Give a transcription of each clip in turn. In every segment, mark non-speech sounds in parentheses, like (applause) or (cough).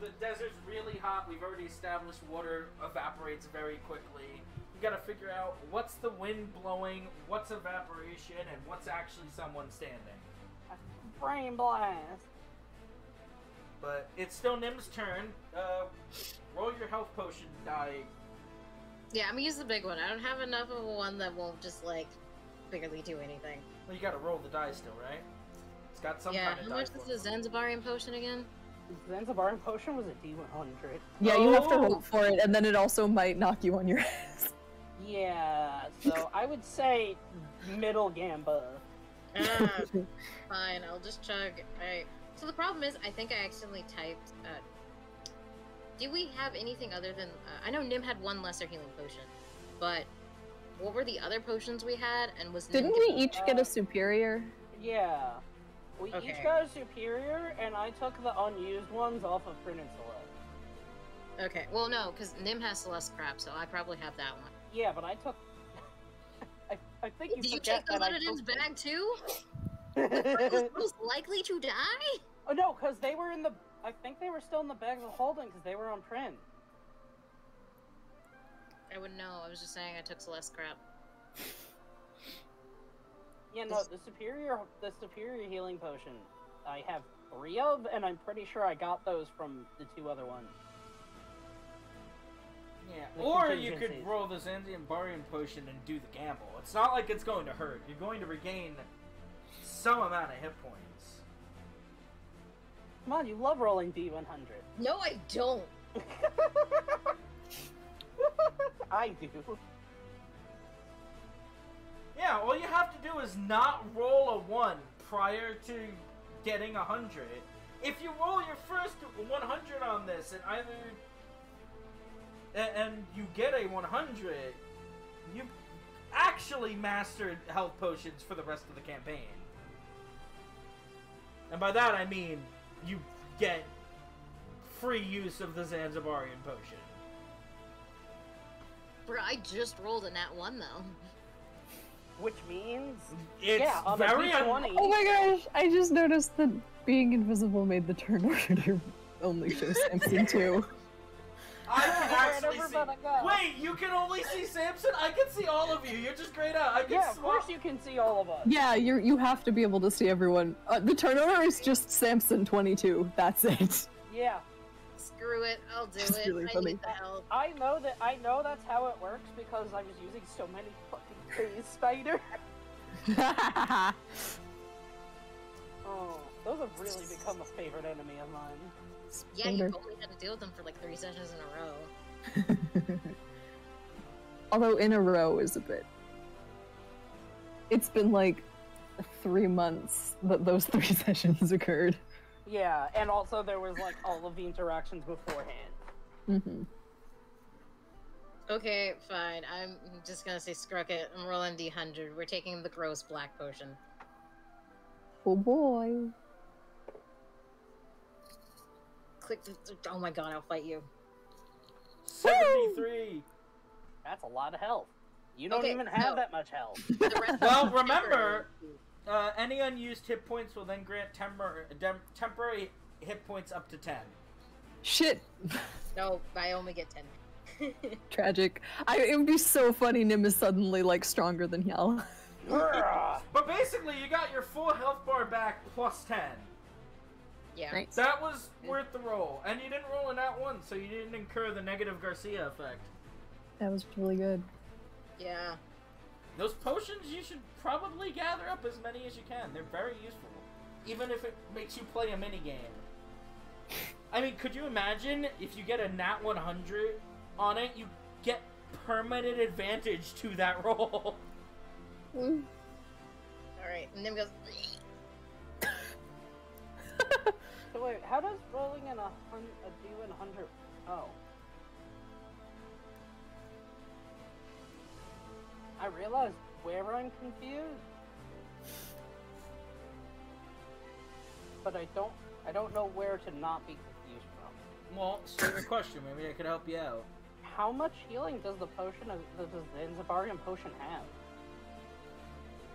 the desert's really hot. We've already established water evaporates very quickly. You gotta figure out what's the wind blowing, what's evaporation, and what's actually someone standing. Brain blast. But it's still Nim's turn. Uh, roll your health potion die. Yeah, I'm gonna use the big one. I don't have enough of a one that won't just like barely do anything. Well, you gotta roll the die still, right? It's got some yeah, kind of Yeah, how die. much is the Zanzibarian potion again? Zanzibarian potion was a D100. Yeah, you have to Oh. hope for it, and then it also might knock you on your (laughs) ass. Yeah, so I would say middle gamba. Ah, fine, I'll just chug. Alright. So the problem is, I think I accidentally typed. Uh, do we have anything other than? Uh, I know Nim had one lesser healing potion, but what were the other potions we had? And was Nim Didn't we given- each get a superior? Yeah. We Okay. each got a superior, and I took the unused ones off of Peninsula. Okay, well no, because Nim has Celeste crap, so I probably have that one. Yeah, but I took. (laughs) I, I think you Did you take that I Lunadin's took- bag too? (laughs) Most likely to die? oh no, because they were in the. I think they were still in the bags of holding because they were on print. I wouldn't know. I was just saying I took Celeste crap. (laughs) Yeah, no, the superior, the superior healing potion, I have three of, and I'm pretty sure I got those from the two other ones. Yeah. The Or you could roll the Zanzian Barian potion and do the gamble. It's not like it's going to hurt. You're going to regain some amount of hit points. Come on, you love rolling D100. No, I don't. (laughs) I do. Yeah, all you have to do is not roll a 1 prior to getting a 100. If you roll your first 100 on this and either. And you get a 100, you actually mastered health potions for the rest of the campaign. And by that I mean you get free use of the Zanzibarian potion. Bro, I just rolled a nat one though. Which means, It's yeah, on very a un- D20. Oh my gosh! I just noticed that being invisible made the turn (laughs) order only show Samson too. (laughs) I can Where'd actually see. everybody go? Wait, you can only see Samson? I can see all of you. You're just grayed out. I can Yeah, of swap. course you can see all of us. Yeah, you you have to be able to see everyone. Uh, the turn order is just Samson twenty two. That's it. Yeah, Screw it, I'll do That's it. really I funny. need the help. I know that. I know that's how it works because I was using so many fucking phase (laughs) spider. (laughs) Oh, those have really become a favorite enemy of mine. Yeah, you Spider. only had to deal with them for like three sessions in a row. (laughs) Although in a row is a bit. It's been like three months that those three sessions occurred. Yeah, and also there was like all of the interactions beforehand. hmm Okay, fine. I'm just gonna say scruck it. I'm rolling D100. We're taking the gross black potion. Oh boy. Click the. Oh my god, I'll fight you. 73. That's a lot of health. You don't Okay, even have so- that much health. Well, remember, uh, any unused hit points will then grant tempor- dem- temporary hit points up to 10. Shit. (laughs) No, I only get 10. (laughs) Tragic. I, it would be so funny Nim is suddenly like stronger than Yal. Grr. (laughs) But basically, you got your full health bar back plus 10. yeah. Nice. That was worth the roll. And you didn't roll in that one, so you didn't incur the negative Garcia effect. That was really good. Yeah. Those potions, you should probably gather up as many as you can. They're very useful. Even if it makes you play a minigame. I mean, could you imagine if you get a nat 100 on it, you get permanent advantage to that (laughs) roll? Alright, and then goes. (laughs) So wait, how does rolling in a hun- a D one hundred? Oh. I realize where I'm confused, but I don't. I don't know where to not be confused from. Well, favorite question. Maybe I could help you out. How much healing does the potion of does the Zanzibarian potion have?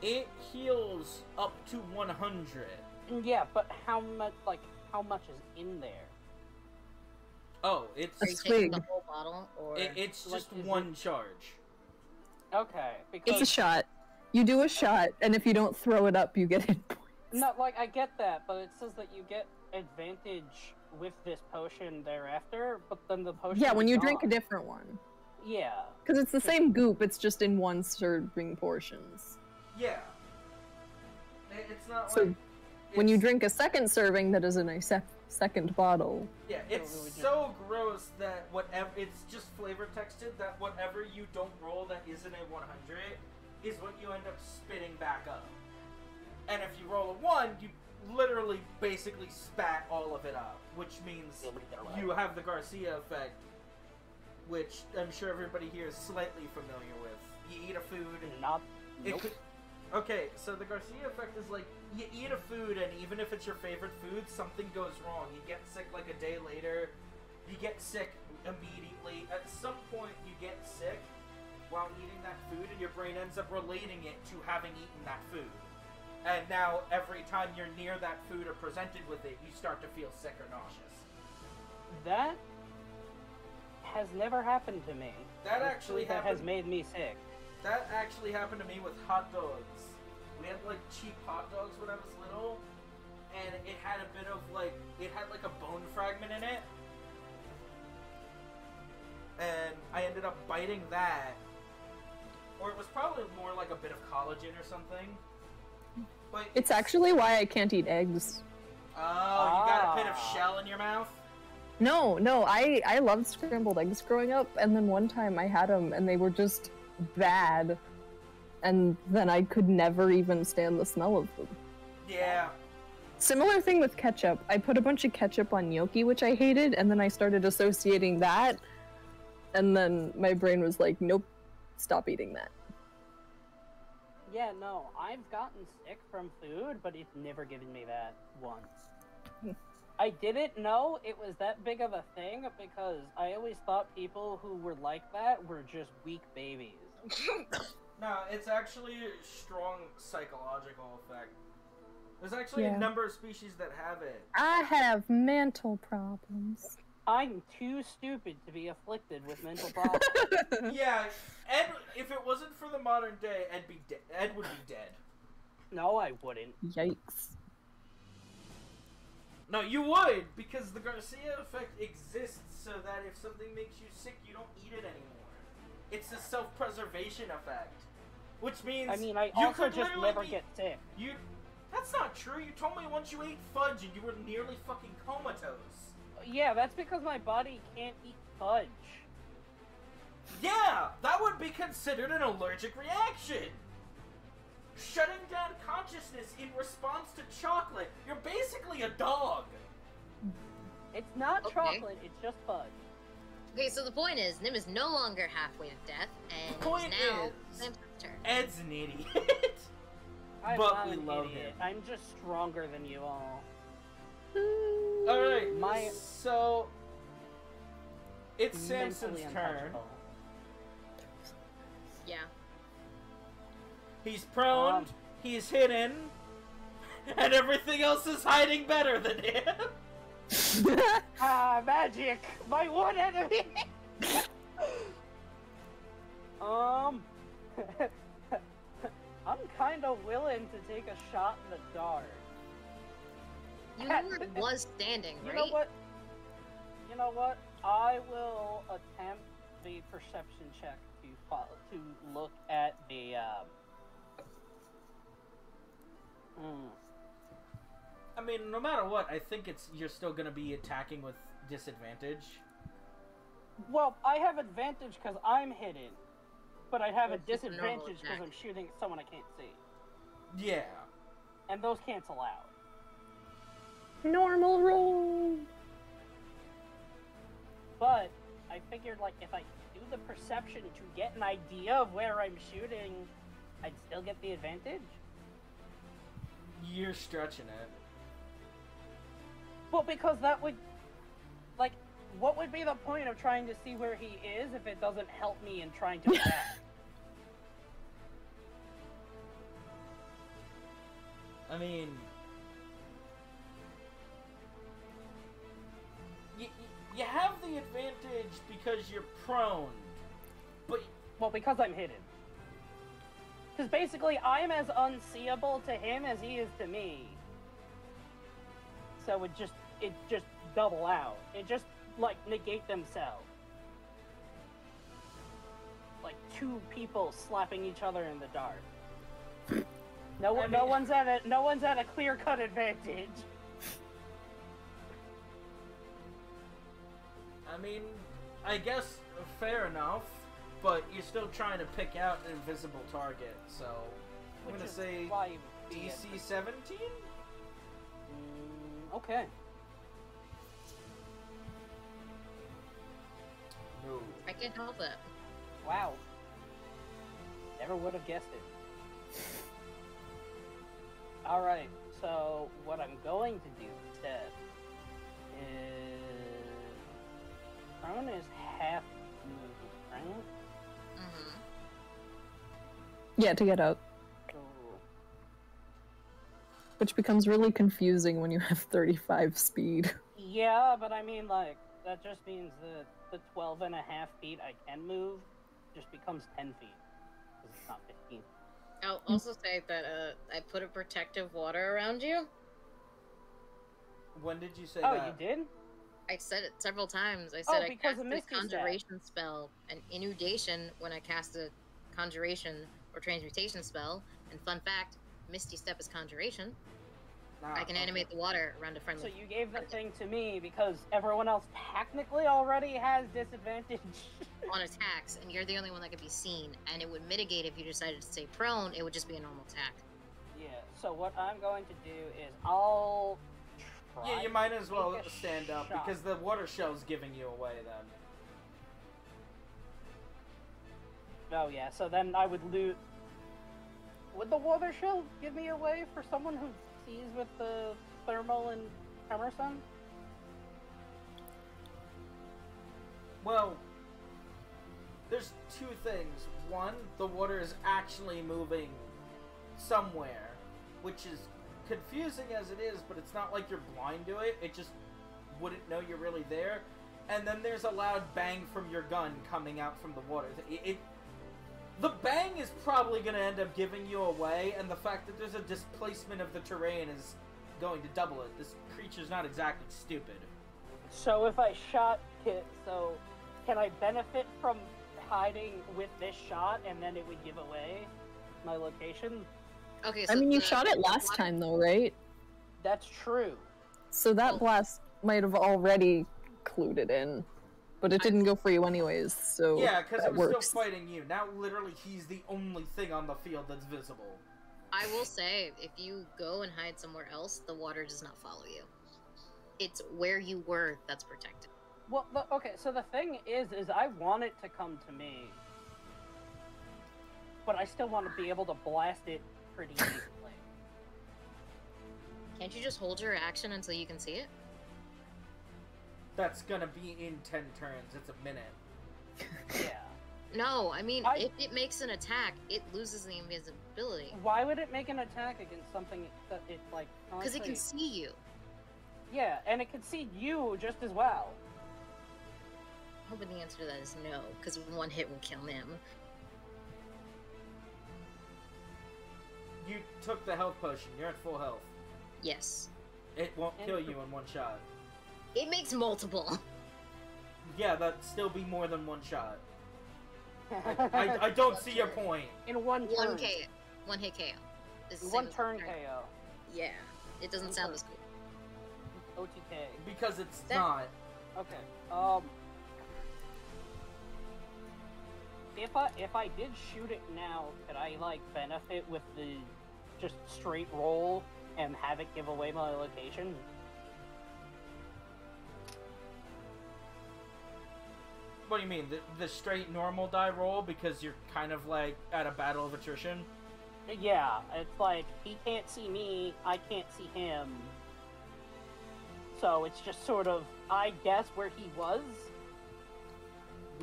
It heals up to 100. Yeah, but how much? Like how much is in there? Oh, it's Are you A taking the whole bottle, or it, it's Like, just it- one charge. Okay, because It's a shot. You do a shot, and if you don't throw it up, you get hit points. no, like I get that, but it says that you get advantage with this potion thereafter. But then the potion. Yeah, when you drink a different one. Yeah. Because it's the same goop, it's just in one serving portions. Yeah. It's not So, like When you drink a second serving that is in a sec- second bottle, Yeah, it's we would just- so gross that whatever it's just flavor texted that whatever you don't roll that isn't a 100 is what you end up spitting back up. And if you roll a 1, you literally basically spat all of it up, which means you have the Garcia effect, which I'm sure everybody here is slightly familiar with. You eat a food and Not. it Nope. could, okay, so the Garcia effect is like you eat a food, and even if it's your favorite food, something goes wrong. You get sick like a day later. You get sick immediately. At some point, you get sick while eating that food, and your brain ends up relating it to having eaten that food. And now, every time you're near that food or presented with it, you start to feel sick or nauseous. That has never happened to me. That actually that has made me sick. That actually happened to me with hot dogs. We had like cheap hot dogs when I was little, and it had a bit of like it had like a bone fragment in it, and I ended up biting that, or it was probably more like a bit of collagen or something. But it's actually why I can't eat eggs. oh, you got a bit of Ah. shell in your mouth. No, no, I I loved scrambled eggs growing up, and then one time I had them, and they were just bad, and then I could never even stand the smell of them. Yeah, Similar thing with ketchup. I put a bunch of ketchup on gnocchi, which I hated, and then I started associating that, and then my brain was like, "Nope, stop eating that." Yeah, no, I've gotten sick from food, but it's never given me that once. Hmm. I didn't know it was that big of a thing because I always thought people who were like that were just weak babies. No, it's actually a strong psychological effect. There's actually Yeah. a number of species that have it. I have mental problems. I'm too stupid to be afflicted with mental problems. (laughs) yeah, Ed. If it wasn't for the modern day, Ed be de- Ed would be dead. no, I wouldn't. Yikes. No, you would because the Garcia effect exists so that if something makes you sick, you don't eat it anymore. It's a self-preservation effect, which means I mean, I you also could just literally never be- get sick. You. That's not true. You told me once you ate fudge and you were nearly fucking comatose. Yeah, that's because my body can't eat fudge. Yeah, that would be considered an allergic reaction. Shutting down consciousness in response to chocolate. You're basically a dog. It's not Okay. chocolate, it's just fudge. Okay, so the point is, Nim is no longer halfway to death, and Point now is- Sam's turn. Ed's an idiot. (laughs) I'm But we love idiot. him. I'm just stronger than you all. Alright, My- so. It's Samson's turn. Yeah. He's prone, Um. he's hidden, (laughs) and everything else is hiding better than him. Ah, magic! My one enemy! um. (laughs) I'm kinda willing to take a shot in the dark. You was standing, right? You know what? You know what? I will attempt the perception check to follow, to look at the um. hmm. I mean, no matter what, I think it's you're still gonna be attacking with disadvantage. Well, I have advantage because I'm hidden, but I have a a disadvantage because. I'm shooting at someone I can't see, Yeah. and those cancel out. Normal roll. But I figured, like, if I do the perception to get an idea of where I'm shooting, I'd still get the advantage. You're stretching it. Well, because that would, like, what would be the point of trying to see where he is if it doesn't help me in trying to (laughs) attack? I mean, you, you have the advantage because you're prone, but Well, because I'm hidden. Because basically, I'm as unseeable to him as he is to me. So it just it just double out. It just like negate themselves. Like two people slapping each other in the dark. (laughs) No I one, no one's at a no one's at a clear cut advantage. (laughs) I mean, I guess fair enough, but you're still trying to pick out an invisible target, so I'm which gonna say why you would be DC 17. Mm, okay. No. I can't help it. Wow. Never would have guessed it. (laughs) Alright, so what I'm going to do instead is. Prone is half move, right? Mm-hmm. Yeah, to get out. So, Which becomes really confusing when you have 35 speed. yeah, but I mean, like, that just means that the 12 and a half feet I can move just becomes 10 feet. Because it's not 15. I'll also say that uh, I put a protective water around you. When did you say Oh, that? you did? I said it several times. I Oh, said I because cast of a Misty Step. conjuration spell, an inundation when I cast a conjuration or transmutation spell. And fun fact, Misty Step is conjuration. Ah, I can okay. animate the water around a friendly. So you gave the thing to me because everyone else technically already has disadvantage. (laughs) on attacks, and you're the only one that could be seen, and it would mitigate if you decided to stay prone. It would just be a normal attack. yeah. So what I'm going to do is I'll. Try Yeah, you might as well stand up shot. because the water shell's giving you away then. Oh yeah. So then I would loot. Would the water shell give me away for someone who with the thermal and cumbersome? Well, there's two things. One, the water is actually moving somewhere, which is confusing as it is, but it's not like you're blind to it. It just wouldn't know you're really there. And then there's a loud bang from your gun coming out from the water. It, it the bang is probably going to end up giving you away, and the fact that there's a displacement of the terrain is going to double it. This creature's not exactly stupid. So if I shot Kit, so can I benefit from hiding with this shot and then it would give away my location? Okay, so I mean, you shot it last water- time though, right? That's true. So that blast might have already clued it in. But it didn't go for you anyways, so Yeah, because that it was works. still fighting you. Now, literally, he's the only thing on the field that's visible. I will say, if you go and hide somewhere else, the water does not follow you. It's where you were that's protected. Well, the, okay. So the thing is, is I want it to come to me, but I still want to be able to blast it pretty easily. Can't you just hold your action until you can see it? That's gonna be in 10 turns. It's a minute. (laughs) yeah. No, I mean, I- if it makes an attack, it loses the invisibility. Why would it make an attack against something that it like? Because it can see you. Yeah, and it can see you just as well. I'm hoping the answer to that is no, because one hit will kill him. You took the health potion. You're at full health. Yes. It won't kill you in one shot. It makes multiple. Yeah, that'd still be more than one shot. I, I, I don't (laughs) see your point. In one turn. One K, one hit KO. It's the one turn turn. KO. Yeah, it doesn't One sound turn. as cool. OTK. Because it's That- not. Okay. Um. If I if I did shoot it now, could I like benefit with the just straight roll and have it give away my location? What do you mean? The, the straight normal die roll because you're kind of like at a battle of attrition? Yeah, it's like he can't see me, I can't see him. So it's just sort of I guess where he was.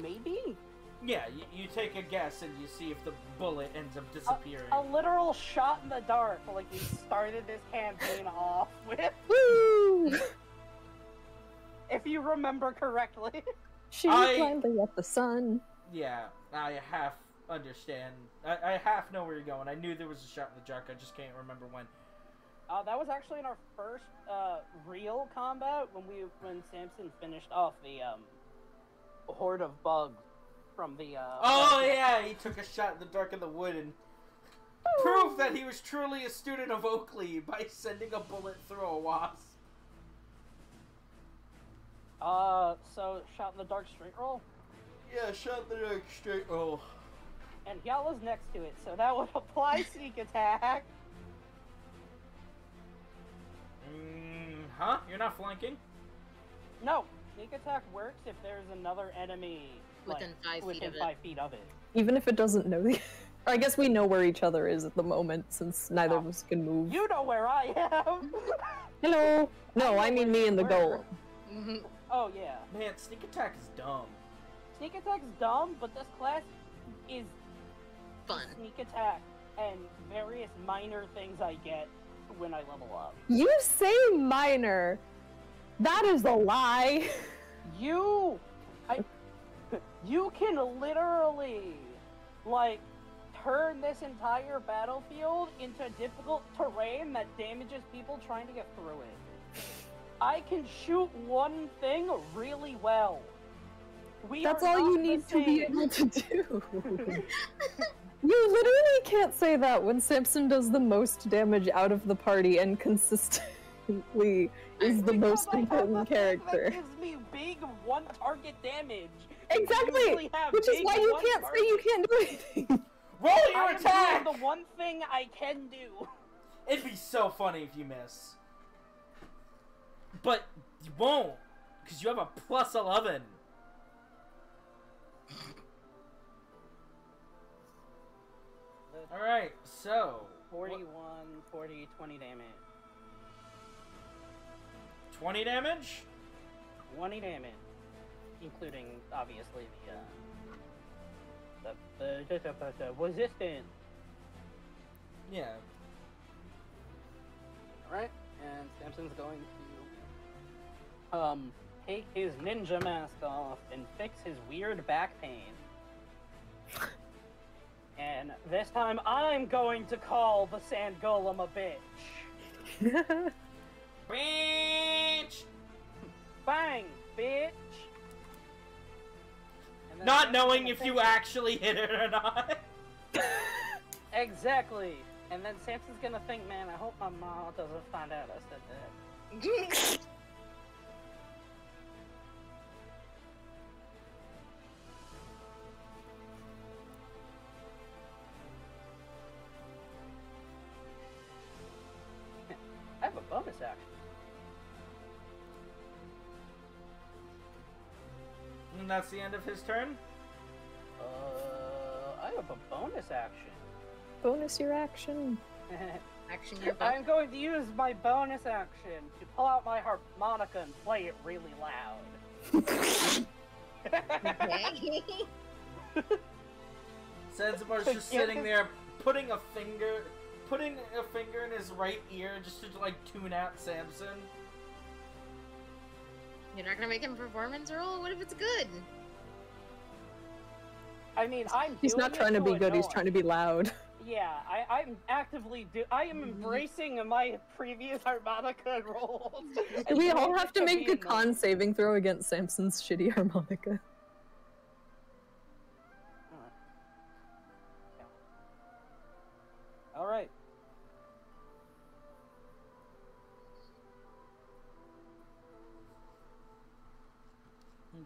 Maybe Yeah, you, you take a guess and you see if the bullet ends up disappearing. a literal shot in the dark, like we started this campaign (laughs) off with. Woo! If if you remember correctly. (laughs) She I- blindly at the sun. Yeah, I half understand. I, I half know where you're going. I knew there was a shot in the dark. I just can't remember when. Uh, that was actually in our first uh, real combat when we when Samson finished off the um, horde of bugs from the. Uh, Oh from- yeah, he took a shot in the dark in the wood and proved that he was truly a student of Oakley by sending a bullet through a wasp. Uh, so shot in the dark straight roll, Yeah, shot in the dark straight roll. and Yala's next to it, so that (laughs) would apply sneak attack. Mm, huh? You're not flanking? No, sneak attack works if there's another enemy like, Within five feet within of it. five feet of it. Even if it doesn't know the. (laughs) I guess we know where each other is at the moment since neither of Oh. us can move. You know where I am. Hello. No, know I mean me and the you goal. Were. Oh yeah, Man, sneak attack is dumb. sneak attack's dumb, but this class is Fun. sneak attack and various minor things I get when I level up. You say minor. That is a lie. You, I, you can literally, like, turn this entire battlefield into difficult terrain that damages people trying to get through it. I can shoot one thing really well. We That's all you need to be able to do. (laughs) you literally can't say that when Samson does the most damage out of the party and consistently is the (laughs) Because most important character. That gives me big one target damage. Exactly! Which is why you can't say you can't do anything. (laughs) Roll I your am attack! doing the one thing I can do. It'd be so funny if you miss. But you won't, because you have a plus 11. Alright, so. 41, 40, 20 damage. 20 damage? 20 damage. Including, obviously, the, uh, the, the, the, the, the resistance. Yeah. Alright, and Samson's going to, um, take his ninja mask off and fix his weird back pain. And this time I'm going to call the sand golem a bitch. (laughs) Bitch! Bang, bitch! And then Not knowing if you it- actually hit it or not. (laughs) Exactly. And then Samson's gonna think, man, I hope my mom doesn't find out I said that. (laughs) that's the end of his turn? Uh, I have a bonus action. Bonus your action. (laughs) Action your I'm going to use my bonus action to pull out my harmonica and play it really loud. Okay. (laughs) Zanzibar's just sitting there, putting a finger, putting a finger in his right ear just to like tune out Samson. You're not gonna make him a performance roll? What if it's good? I mean, I'm. He's not trying to be good, he's trying to be loud. (laughs) Yeah, I, I'm actively do. I am mhm. embracing my previous harmonica (laughs) rolls. (laughs) and We all have to make a annoying. con saving throw against Samson's shitty harmonica. All right.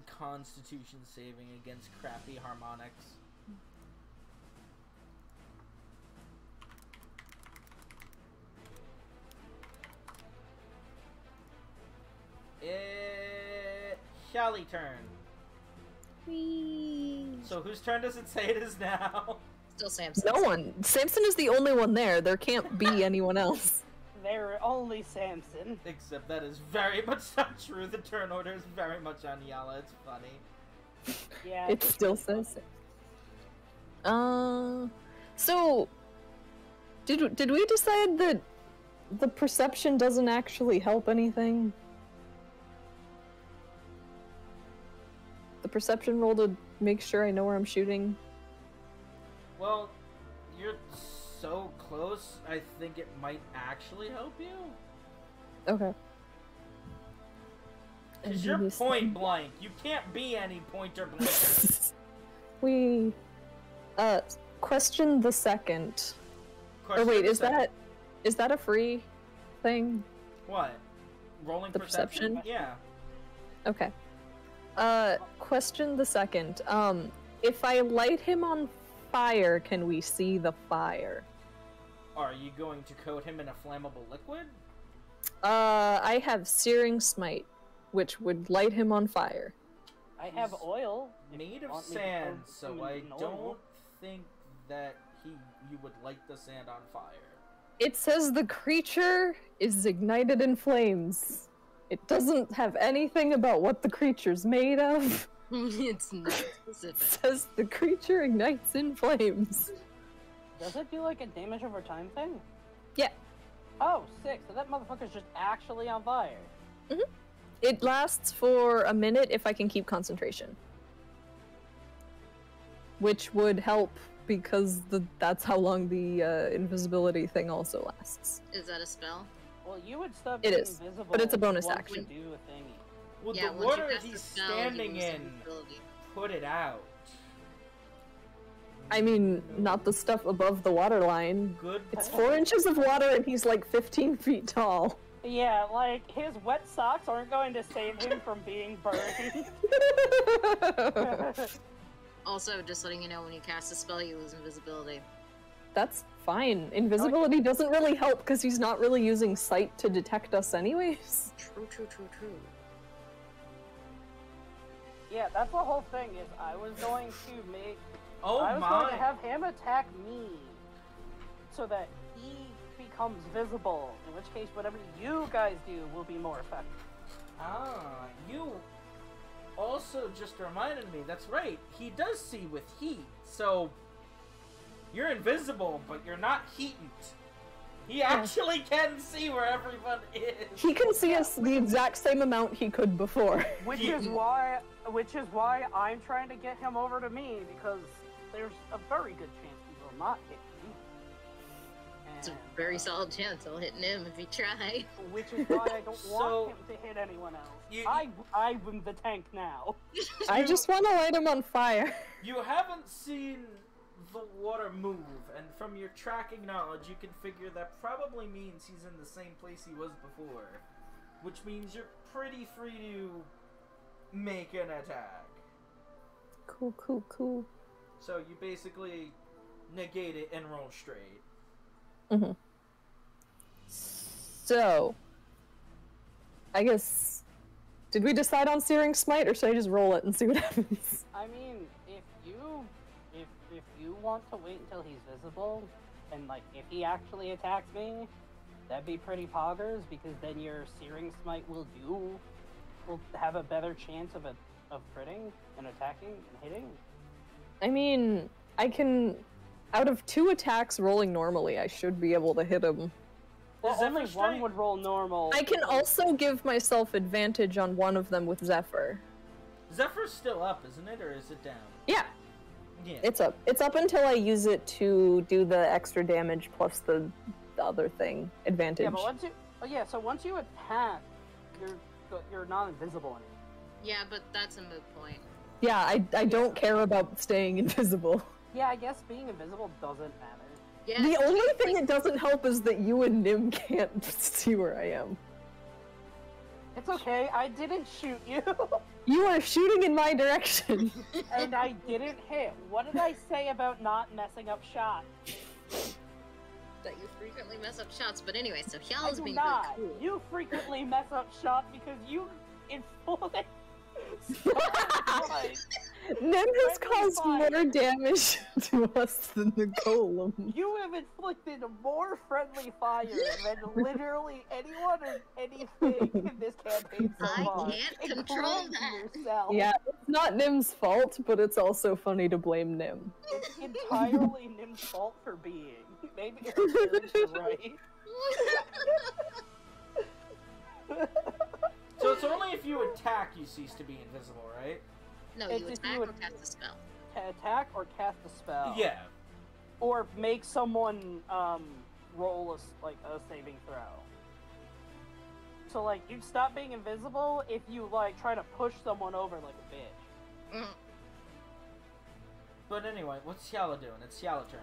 Constitution saving against crappy harmonics. It Shally turn. So whose turn does it say it is now? Still Samson. No one. Samson is the only one there. There can't be anyone else. They're only Samson. Except that is very (laughs) much not true. The turn order is very much on Yala. It's funny. Yeah. It still says. Uh, so did did we decide that the perception doesn't actually help anything? the perception roll to make sure I know where I'm shooting? Well, you're so close. I think it might actually help you. Okay. Because you're point thing. blank. You can't be any pointer blank. (laughs) we. Uh, question the second. or wait, is second. that is that a free thing? what? Rolling The perception? perception? Yeah. Okay. Uh, question the second. Um, if I light him on fire, can we see the fire? Are you going to coat him in a flammable liquid? Uh, I have searing smite, which would light him on fire. I have He's oil. Made of want me to sand, so I don't think that he you would light the sand on fire. It says the creature is ignited in flames. It doesn't have anything about what the creature's made of. (laughs) it's not It says the creature ignites in flames. Does it do like a damage over time thing? Yeah. Oh, sick. So that motherfucker's just actually on fire. It lasts for a minute if I can keep concentration. Which would help because the that's how long the uh, invisibility thing also lasts. Is that a spell? Well, you would stop It being is, invisible. but it's a bonus action. You do a thingy. Well, yeah, the once you water cast he's the spell, he standing loses in put it out. I mean, not the stuff above the waterline. Good. It's four inches of water and he's like 15 feet tall. Yeah, like his wet socks aren't going to save him from being burned. (laughs) Also, just letting you know, when you cast a spell, you lose invisibility. That's fine. Invisibility doesn't really help because he's not really using sight to detect us, anyways. True, true, true, true. yeah, that's the whole thing. Is I was going to make. Oh I was my! going to have him attack me, so that he becomes visible. In which case, whatever you guys do will be more effective. Ah, you also just reminded me. That's right. He does see with heat, so you're invisible, but you're not heated. He actually can see where everyone is. He can see us the exact same amount he could before. Which is why, which is why I'm trying to get him over to me because there's a very good chance he will not hit me. It's a very uh, solid chance I'll hit him if he try. (laughs) Which is why I don't (laughs) So- want him to hit anyone else. You- I, I'm the tank now. (laughs) I just want to light him on fire. You haven't seen the water move, and from your tracking knowledge, you can figure that probably means he's in the same place he was before. Which means you're pretty free to make an attack. Cool, cool, cool. So you basically negate it and roll straight. Mm-hmm. So, I guess, did we decide on Searing Smite, or should I just roll it and see what (laughs) happens? I mean, if you, if if you want to wait until he's visible, and like if he actually attacks me, that'd be pretty poggers because then your Searing Smite will do, will have a better chance of a of critting and attacking and hitting. I mean, I can. Out of two attacks rolling normally, I should be able to hit him. Well, Zephyr only Strike- one would roll normal. I can also give myself advantage on one of them with Zephyr. Zephyr's still up, isn't it, or is it down? Yeah, Yeah. it's up. It's up until I use it to do the extra damage plus the, the other thing advantage. Yeah, but once you, oh yeah, so once you attack, you're you're not invisible anymore. Yeah, but that's a moot point. Yeah, I, I don't care about staying (laughs) invisible. Yeah, I guess being invisible doesn't matter. Yeah. The only like- thing that doesn't help is that you and Nim (laughs) can't see where I am. It's okay. I didn't shoot you, (laughs) You are shooting in my direction. and I didn't hit. What did I say about not messing up shots? that you frequently mess up shots. But anyway, so I Hyal's do being not. really cool. You frequently mess up shots because you inflict. Nim has Friendly caused fire. more damage (laughs) to us than the golem. You have inflicted more friendly fire than (laughs) literally anyone or anything in this campaign so I far. can't control including that. Yourself. Yeah, it's not Nim's fault, but it's also funny to blame Nim. It's entirely (laughs) Nim's fault for being. Maybe it's right. So it's only if you attack you cease to be invisible, right? No, It's you if you attack would- or cast a spell. Attack or cast a spell. Yeah. Or make someone um roll a s- like a saving throw. So like you stop being invisible if you like try to push someone over like a bitch. Mm. But anyway, what's Yala doing? It's Yala turn.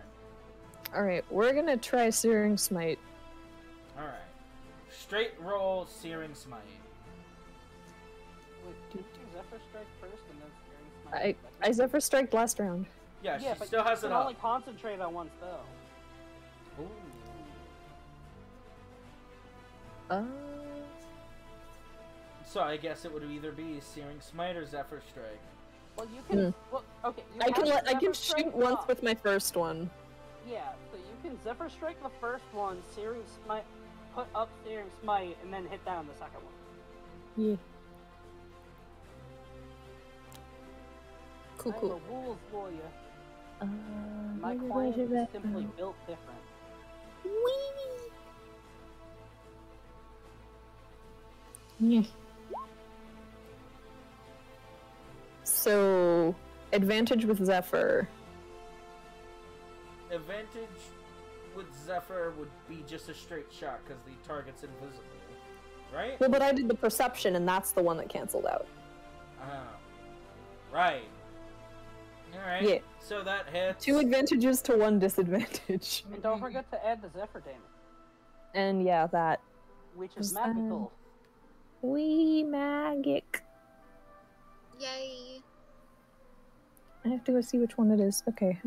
Alright, we're gonna try Searing Smite. All right. Straight roll, searing smite. Wait, did you Zephyr Strike first and then Searing Smite? I. I Zephyr Strike last round. Yeah, yeah, she but still you has can it up. only concentrate on one spell. Ooh. Uh, So I guess it would either be searing smite or zephyr strike. Well, you can. Well, okay. I can let, I can Strike shoot once with my first one. Yeah, so you can Zephyr Strike the first one, Searing Smite, put up Searing Smite, and then hit down the second one. Yeah. Cool, I'm a rules lawyer. Uh, My client is simply built different. Yeah. So, advantage with Zephyr. Advantage with zephyr would be just a straight shot because the target's invisible, right? Well, but I did the perception, and that's the one that canceled out. Oh. Right. All right. Yeah. So that hits. Two advantages to one disadvantage. And don't forget to add the Zephyr damage, And yeah, that. which is Is that- magical. Wee magic. Yay! I have to go see which one it is. Okay.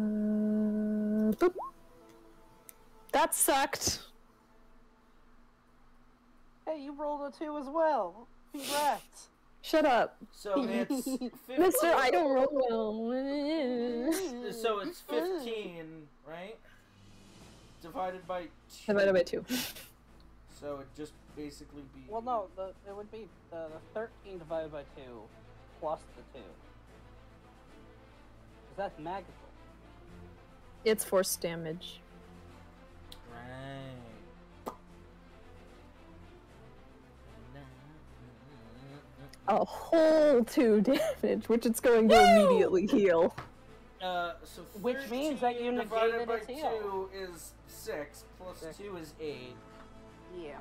Uh, boop. That sucked. Hey, you rolled a two as well. Congrats. Shut up. So it's (laughs) 15, Mister, I don't roll well. So it's (laughs) 15, right? Divided by two. Divided by two. So it just basically be. Well, no, the, it would be the, the 13 divided by 2 plus the 2. Because that's magical. It's force damage. Right. A whole two (laughs) damage, which it's going to immediately heal. Uh, so Which means that you divided negated by its heal. 2 is 6, plus Six. 2 is 8. Yeah.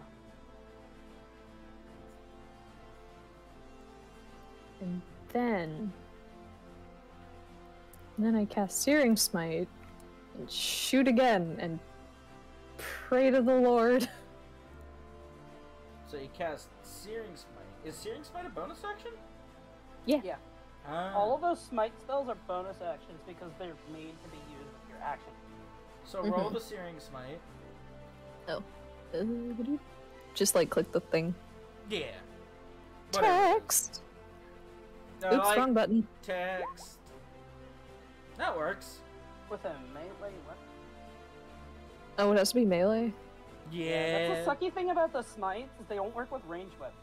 And then. Then I cast Searing Smite and shoot again and pray to the Lord. (laughs) So you cast Searing Smite. Is Searing Smite a bonus action? Yeah. Yeah. Ah. All of those smite spells are bonus actions because they're made to be used with your action. So roll Mhm. the Searing Smite. Uh, Just like click the thing. Yeah. Whatever. Text! I Oops, like wrong button. text. That works. With a melee weapon. Oh, it has to be melee? Yeah. That's the sucky thing about the smites is they don't work with ranged weapons.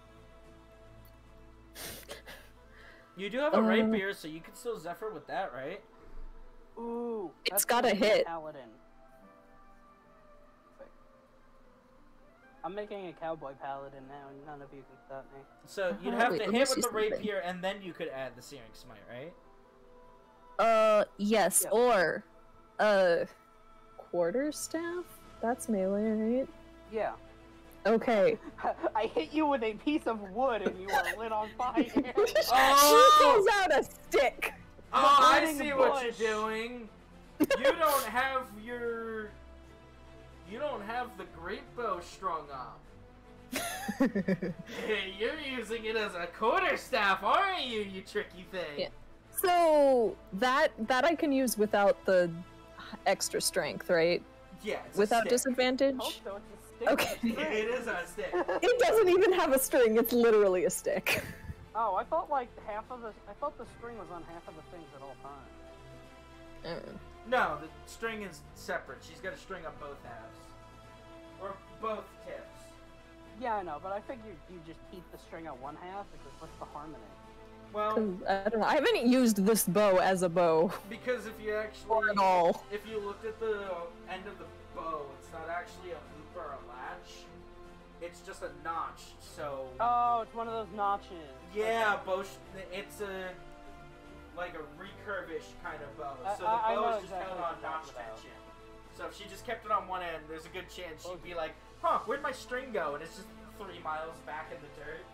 (laughs) You do have a Uh, rapier, so you can still Zephyr with that, right? Ooh. It's that's gotta gonna be a hit. Paladin. Wait. I'm making a cowboy paladin now, and none of you can stop me. So you'd Uh-huh. have Wait, to hit with the something. rapier, and then you could add the Searing Smite, right? Uh, yes, Yeah. or, uh, quarter staff. That's melee, right? Yeah. Okay. (laughs) I hit you with a piece of wood and you are lit on fire. (laughs) Oh! She pulls out a stick. Oh, I see bush. what you're doing. You don't have your. You don't have the great bow strung up. (laughs) You're using it as a quarterstaff, aren't you, you tricky thing? Yeah. so that that I can use without the extra strength, right? Yeah, it's a Without stick. disadvantage. So it's a stick Okay. with a it is a stick. It doesn't even have a string. It's literally a stick. Oh, I thought like half of the. I thought the string was on half of the things at all times. Uh, No, the string is separate. She's got to string up both halves. Or both tips. Yeah, I know, but I figured you just keep the string at one half because what's the harm in it? Well, I don't know. I haven't used this bow as a bow because if you or actually. at all. If you looked at the end of the bow, it's not actually a It's it's just a notch. So Oh, it's one of those notches. yeah, bow. sh- It's a like a recurvish kind of bow. I- So the I- I bow know is just exactly held on you're notch talking about. tension. So if she just kept it on one end, there's a good chance she'd be like, "Huh, where'd my string go?" And it's just three miles back in the dirt.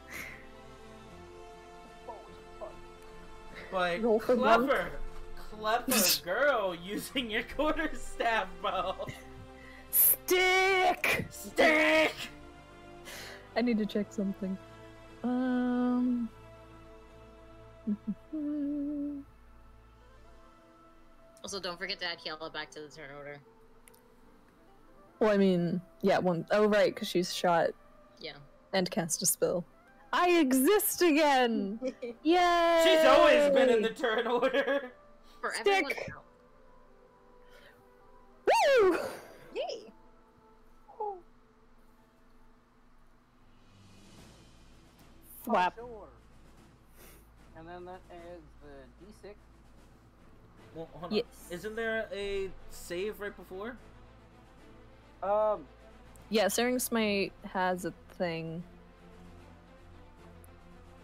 (laughs) But Roll for blunt. clever, clever girl (laughs) using your quarterstaff bow. Stick! Stick. I need to check something. Um. (laughs) Also, don't forget to add Kiala back to the turn order. Well, I mean, yeah, one oh right, because she's shot Yeah. and cast a spell. I exist again! (laughs) Yay! She's always been in the turn order. For Stick. Woo! Yay! Flap. Sure. And then that is the D6. Well, hold on. Yes. Isn't there a save right before? Um, Yeah, Searing Smite has a thing.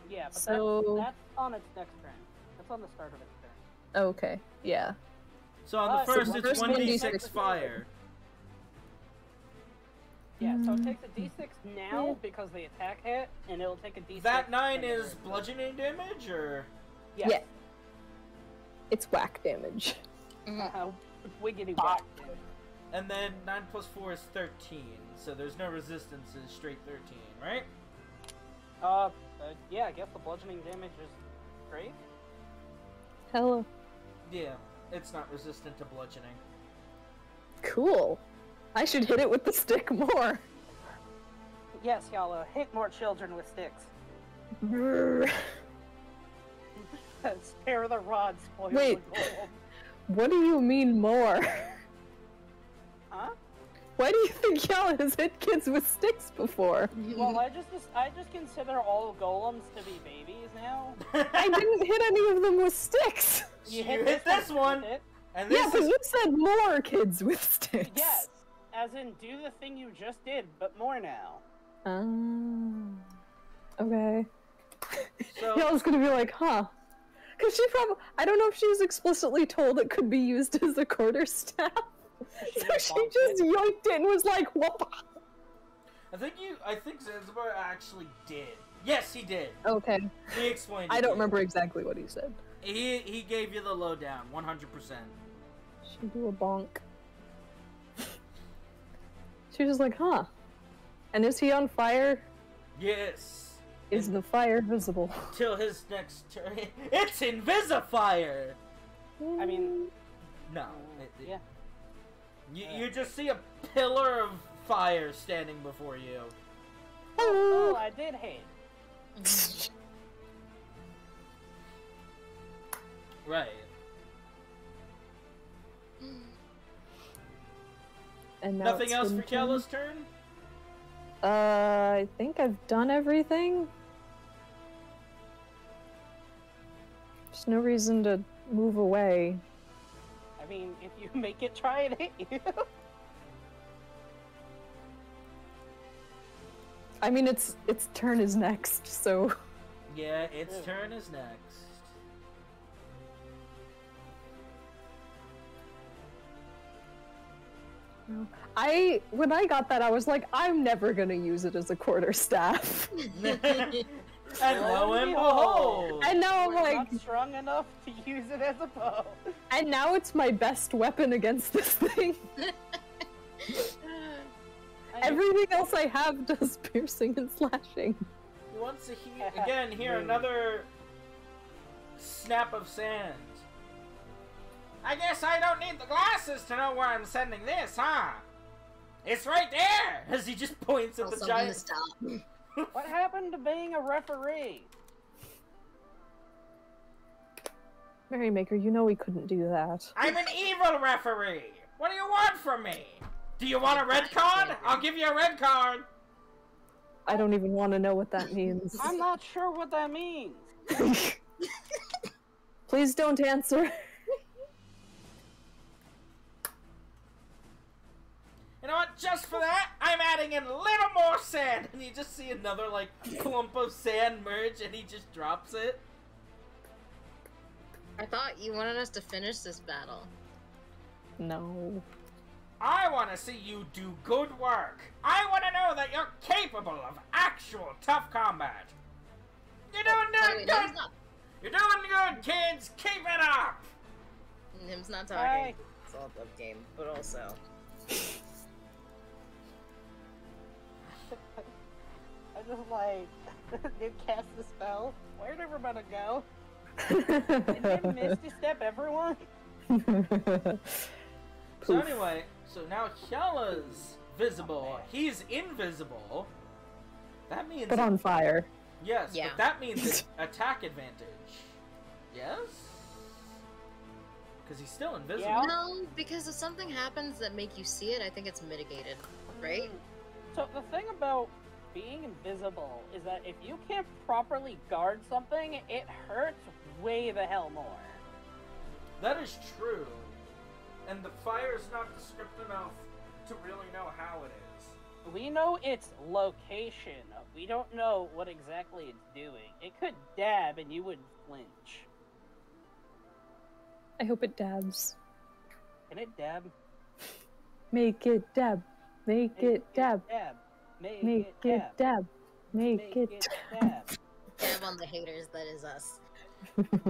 yeah, but So- that's, that's on its next turn. That's on the start of its turn. Okay, yeah. So on Uh, the so first, the it's first one d six 1d6 fire. Yeah, so it takes a D6 now because the attack hit, and it'll take a D6. That nine is bludgeoning damage, or Yes. Yeah. It's whack damage. Mhm. Uh, wiggity whack. and then nine plus four is thirteen. So there's no resistance. It's straight thirteen, right? Uh, uh, yeah, I guess the bludgeoning damage is great. Hello. Yeah, it's not resistant to bludgeoning. Cool. I should hit it with the stick more. Yes, y'all uh, hit more children with sticks. (laughs) Spare the rod, spoil Wait. the gold. What do you mean more? Huh? Why do you think y'all has hit kids with sticks before? Well, I just I just consider all golems to be babies now. I didn't hit any of them with sticks. You hit this one. with it. And Yeah, this but you said more kids with sticks. Yes, as in do the thing you just did, but more now. Oh. Okay. (laughs) so. (laughs) Y'all's gonna be like, huh? Because she probably, I don't know if she was explicitly told it could be used (laughs) as a quarterstaff. She so just she just it. yoinked it and was like, whoop. I think you. I think Zanzibar actually did. Yes, he did. Okay. He explained. I don't to remember exactly what he said. He he gave you the lowdown, one hundred percent. She do a bonk. She was like, huh? And is he on fire? Yes. Is And the fire visible? (laughs) till his next turn. (laughs) It's Invisifire. I mean, No. Mm, it- it- yeah. You, Yeah. you just see a pillar of fire standing before you. Oh, oh I did hate. Right. Mm. And now Nothing else for Spin turn. Kella's turn? Uh, I think I've done everything. There's no reason to move away. I mean, if you (laughs) make it try and hit you. I mean, its its turn is next, so Yeah, its turn is next. I when I got that, I was like, I'm never gonna use it as a quarter staff. (laughs) And lo and behold! And now I'm We're like, not strong enough to use it as a bow. and now it's my best weapon against this thing. (laughs) Everything else I have does (laughs) piercing and slashing. He wants to hear again hear Maybe. another snap of sand. I guess I don't need the glasses to know where I'm sending this, huh? It's right there! (laughs) As he just points at Tell the giant. stop. (laughs) What happened to being a referee? Merrymaker, you know we couldn't do that. I'm an evil referee! What do you want from me? Do you want a red card? I'll give you a red card! I don't even want to know what that means. I'm not sure what that means. (laughs) Please don't answer. You know what? Just for that, I'm adding in a little more sand. And you just see another like clump of sand merge, and he just drops it. I thought you wanted us to finish this battle. No. I want to see you do good work. I want to know that you're capable of actual tough combat. You're oh, doing By the good. Nim's not, You're doing good, kids. Keep it up. Nim's not talking. Hey. It's all up game, but also. I just like (laughs) they cast the spell. Where'd everybody go? (laughs) Did they misty step everyone? (laughs) So anyway, so now Kyalla's visible. He's invisible. That means but on fire. yes, Yeah. but that means attack advantage. Yes, because he's still invisible. Yeah. No, because if something happens that make you see it, I think it's mitigated, right? So the thing about being invisible is that if you can't properly guard something, it hurts way the hell more. That is true. And the fire is not descriptive enough to really know how it is. We know its location. We don't know what exactly it's doing. It could dab and you would flinch. I hope it dabs. Can it dab? Make it dab. Make it dab. dab. Make, Make it it dab. dab. Make Make it. it dab. Dab on the haters, that is us.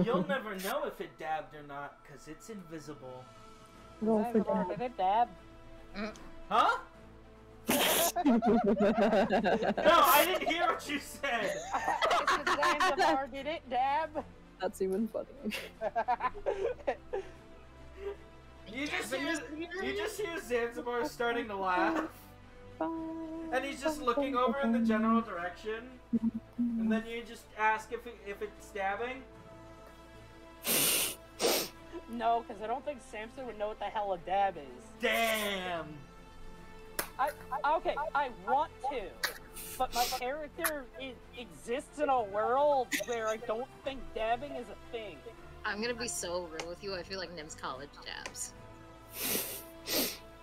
You'll (laughs) never know if it dabbed or not, because it's invisible. Roll for Did dab. it dab? Mm. Huh? (laughs) No, I didn't hear what you said. It's did it dab? That's even funnier. You just hear, you just hear Zanzibar starting to laugh, and he's just looking over in the general direction, and then you just ask if it, if it's stabbing. no, because I don't think Samson would know what the hell a dab is. Damn. I, I- okay, I want to, but my character i exists in a world where I don't think dabbing is a thing. I'm gonna be so real with you, I feel like Nim's college jabs.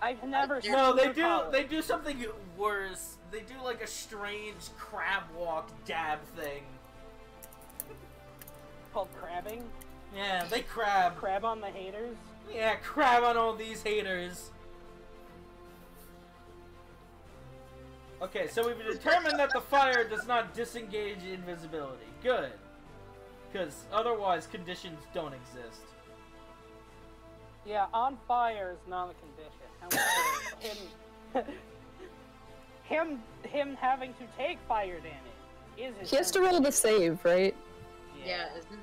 I've never seen No, they do. They do something worse. They do like a strange crab walk dab thing. called crabbing. Yeah, they crab. Crab on the haters. Yeah, crab on all these haters. Okay, so we've determined that the fire does not disengage invisibility. Good. Because otherwise, conditions don't exist. Yeah, on fire is not a condition. However, him, (laughs) him, him having to take fire damage is. He has to roll the save, right? Yeah, isn't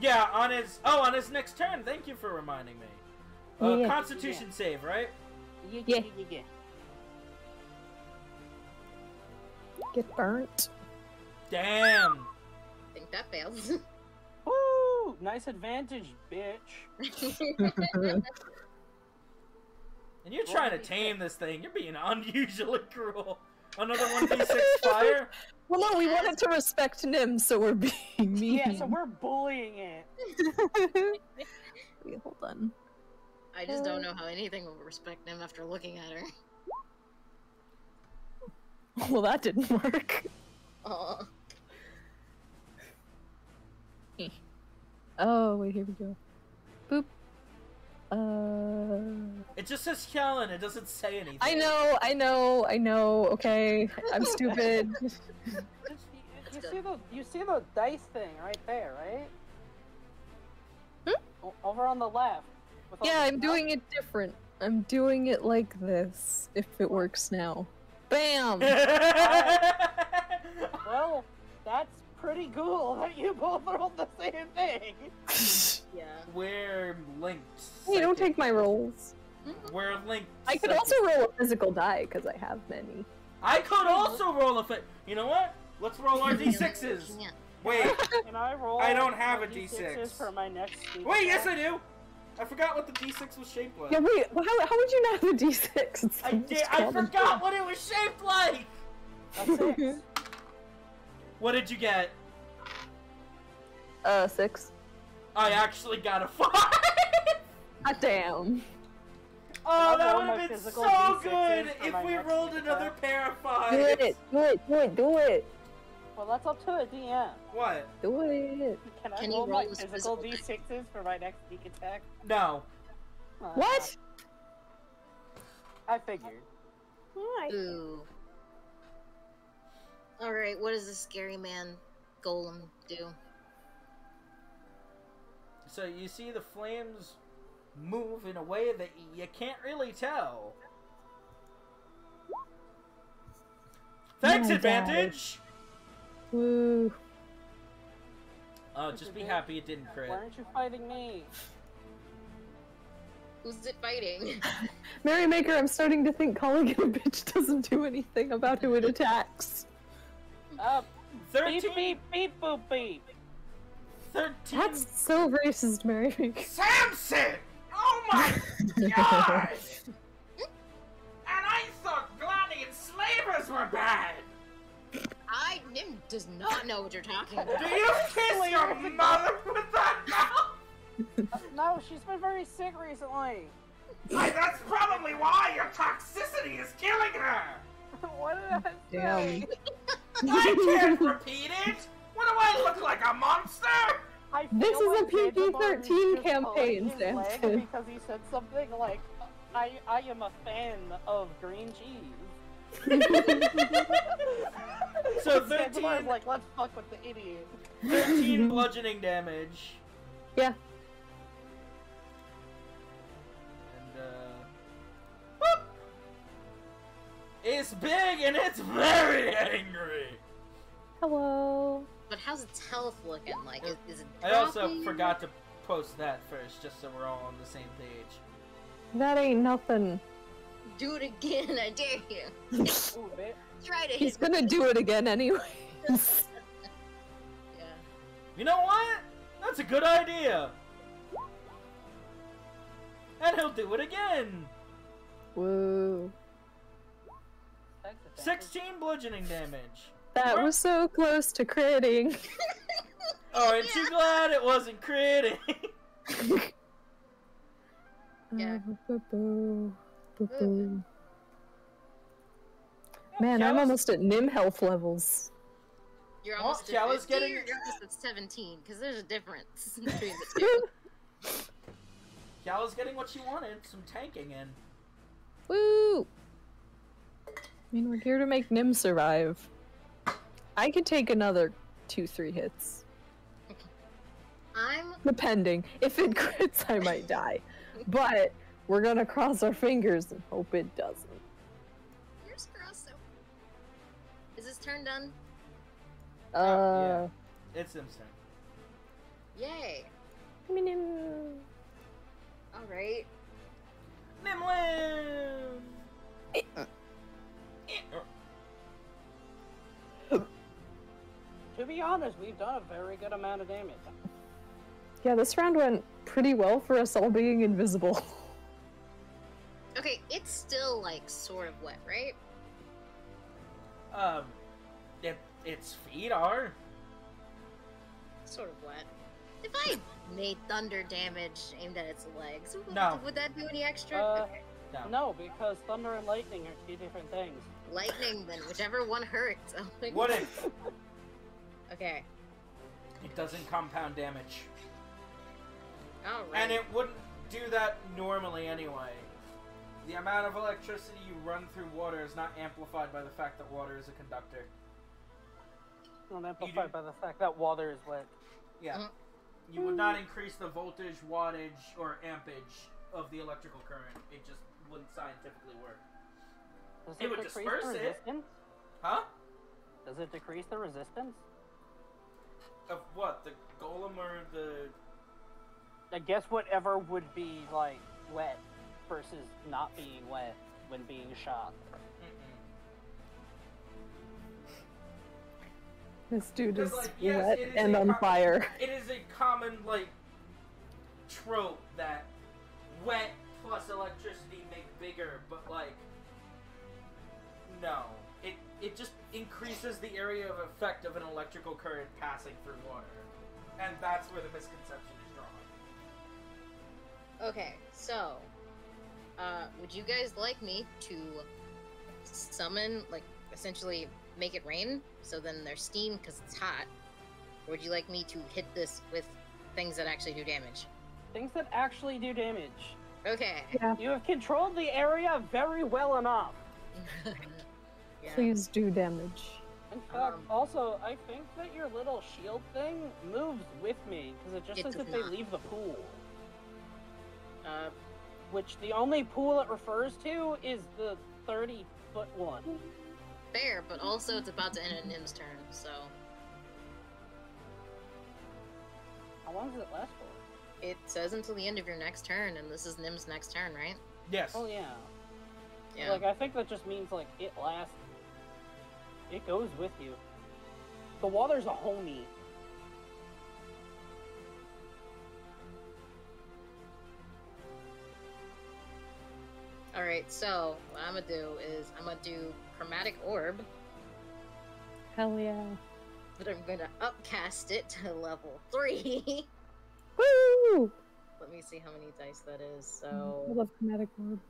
Yeah, on his oh, on his next turn. Thank you for reminding me. Uh, Yeah. Constitution save, right? Yeah, Yeah. yeah, yeah, yeah. Get burnt. Damn. I think that fails. (laughs) Woo! Nice advantage, bitch. (laughs) And you're trying to tame this thing. You're being (laughs) unusually cruel. Another one d six (laughs) fire. Well, no, we wanted to respect Nim, so we're being mean. Yeah, so we're bullying it. Wait, hold on. I just don't uh. know how anything will respect Nim after looking at her. Well, that didn't work. Oh, Oh, wait, here we go. Boop. Uh. It just says Kellen. It doesn't say anything. I know, I know, I know. Okay, I'm stupid. (laughs) You, you see the you see the dice thing right there, right? O- Over on the left. yeah, I'm doing it different. I'm doing it like this. If it works now. Bam. (laughs) Well, (laughs) that's pretty cool that you both rolled the same thing. (laughs) yeah. We're linked. hey, don't take my rolls. We're linked. I could psychic- also roll a physical die because I have many. I could also roll a fit. You know what? Let's roll our (laughs) d6s. Yeah. Wait, Can I (laughs) roll? I don't have a D6s D6. for my next. sneak wait, yes I do. I forgot what the d6 was shaped like. Yeah, wait. How, how would you not have a d6? I did. I forgot what it was shaped like. A six. What did you get? Uh, six. I actually got a (laughs) five. God damn. Oh, I that would have been so D6s good if we next rolled sneak another attack. pair of fives. Do it, do it, do it, do it, Well, that's up to a DM. What? do it. Can I Can you roll, roll my physical physical D6s for my next sneak attack? No. Uh, What? I figured. Why? Ooh. Alright, what does the scary man golem do? So you see the flames move in a way that you can't really tell. Thanks, Oh, advantage. Woo. Oh, just be happy it didn't crit. Why aren't you fighting me? Who's it fighting? (laughs) Merrymaker, I'm starting to think calling it a bitch doesn't do anything about who it attacks. Uh, 13, beep, beep, boop, beep. 13. That's so racist, Merrymaker. Samson! Oh my (laughs) god! and I thought Gladi and slavers were bad! I Nim does not know what you're talking about. Do you kiss your mother with that mouth? No, she's been very sick recently. Why, that's probably why your toxicity is killing her! (laughs) what did I say? Damn. I can't (laughs) repeat it! What do I look like, a monster? I This is a like Digimon is PG-13 campaign, pulling Samson. Because he said something like, I, I am a fan of green cheese. (laughs) So (laughs) And Santamar's 13 like, let's fuck with the idiot. 13 bludgeoning damage. Yeah. And, uh. It's big and it's very angry! Hello. But how's its health looking? Like, is, is it I also forgot to post that first, just so we're all on the same page. That ain't nothing. Do it again, (laughs) I dare you. Ooh. Try to He's gonna do it again anyway. (laughs) Yeah. You know what? That's a good idea! And he'll do it again! Woo. Thanks, Advantage. 16 bludgeoning damage. That was so close to critting. (laughs) Oh, aren't you glad it wasn't critting? (laughs) Yeah. Oh, boo-boo. Boo-boo. Man, I'm almost at Nim health levels. You're Oh, almost Cal at is 50 getting- or you're almost at 17, because there's a difference (laughs) between the two. Cal is getting what she wanted, some tanking in. Woo! I mean, we're here to make Nim survive. I could take another two, three hits. I'm Depending. If it (laughs) crits, I might die. But we're gonna cross our fingers and hope it doesn't. Here's crossed. Is this turn done? Uh, yeah. It's Simson. Yay! I mean, Nim. Alright. Nimlin! To be honest, we've done a very good amount of damage. Yeah, this round went pretty well for us all being invisible. Okay, it's still like sort of wet, right? Um, it, its feet are. Sort of wet. If I made thunder damage aimed at its legs, would, would that do any extra? Uh, okay. No. No, because thunder and lightning are two different things. Lightning, then whichever one hurts. (laughs) Oh What God. if Okay. it doesn't compound damage? Alright. And it wouldn't do that normally anyway. The amount of electricity you run through water is not amplified by the fact that water is a conductor. Not amplified by the fact that water is wet. Yeah. Mhm. You would not increase the voltage, wattage, or ampage of the electrical current. It just wouldn't scientifically work. Does It it, would decrease disperse the it. resistance? Huh? Does it decrease the resistance? Of what? The golem or the. I guess whatever would be like wet versus not being wet when being shot. This dude is like, yes, wet it is and on com- fire. It is a common, like, trope that wet plus electricity make bigger, but, like, no. It, it just increases the area of effect of an electrical current passing through water. And that's where the misconception is drawn. Okay, so Uh, would you guys like me to summon, like, essentially make it rain, so then there's steam because it's hot? Or would you like me to hit this with things that actually do damage? Things that actually do damage. Okay. You have controlled the area very well enough. (laughs) Yeah. Please do damage. In fact, Um, also, I think that your little shield thing moves with me because it just It says does if they leave the pool. Uh, Which the only pool it refers to is the 30 foot one. fair, but also it's about to end in Nim's turn, so How long does it last for? it says until the end of your next turn, and this is Nim's next turn, right? Yes. Oh yeah. Yeah. Like I think that just means like it lasts. It goes with you. The water's a homie. All right, so what I'm gonna do is I'm gonna do chromatic orb, Hell yeah. but I'm gonna upcast it to level three. (laughs) Woo! Let me see how many dice that is. So I love chromatic orb.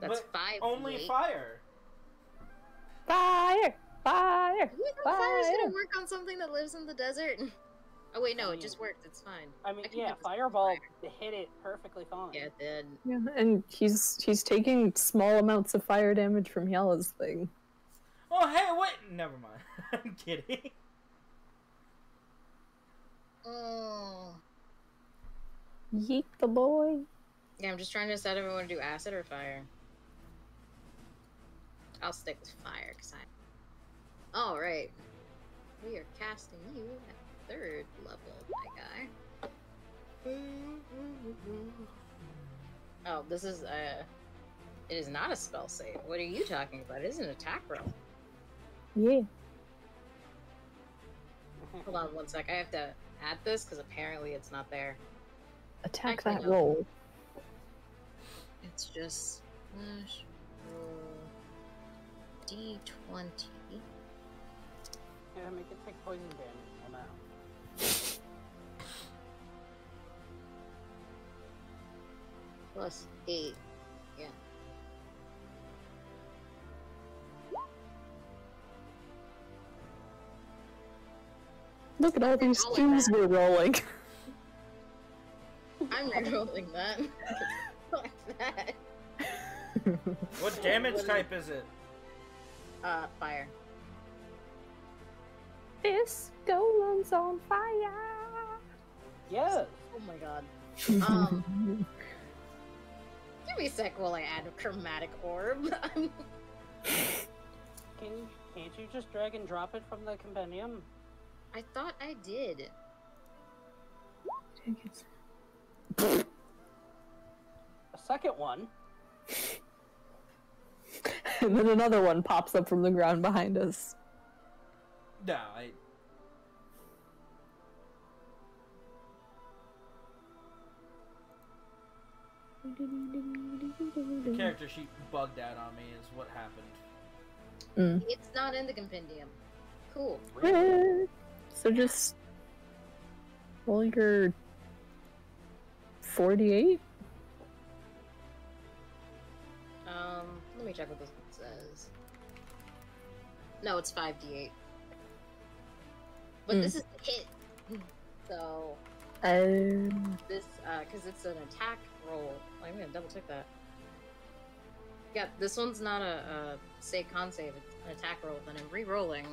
that's But five. Only D8. fire. Fire! Fire! You know fire's Fire. gonna work on something that lives in the desert. (laughs) Oh wait, no, I it just worked. It's fine. I mean, I yeah, do this with fireball fire. hit it perfectly fine. Yeah, it did. Yeah, and he's he's taking small amounts of fire damage from Yala's thing. Oh, hey, wait. Never mind. (laughs) I'm kidding. Oh. Yeet the boy. Yeah, I'm just trying to decide if I want to do acid or fire. I'll stick with fire, because I. Alright. We are casting you at third level, my guy. Oh, this is uh It is not a spell save. What are you talking about? It is an attack roll. Yeah. Hold on one sec. I have to add this because apparently it's not there. Attack Actually, that no. roll. It's just slash d20 Yeah, make it take poison damage. I'm plus 8. Yeah. Look at all these Roll it twos we're rolling. (laughs) I'm rerolling that. (laughs) Fuck that. What damage type is it? Uh, fire. this golem's on fire. Yes. Oh my god. Um, (laughs) give me a sec while I add a chromatic orb. (laughs) I'm- Can can't you just drag and drop it from the compendium? I thought I did. A second one. (laughs) and then another one pops up from the ground behind us. No, I. The character sheet bugged out on me, is what happened. Mm. It's not in the compendium. Cool. So just roll your 48? Um, let me check what this one says. No, it's 5d8. But Hmm. this is a hit. So, Um, this, uh, because it's an attack roll. I'm gonna double check that. Yeah, this one's not a, a say con save, it's an attack roll, then I'm re rolling.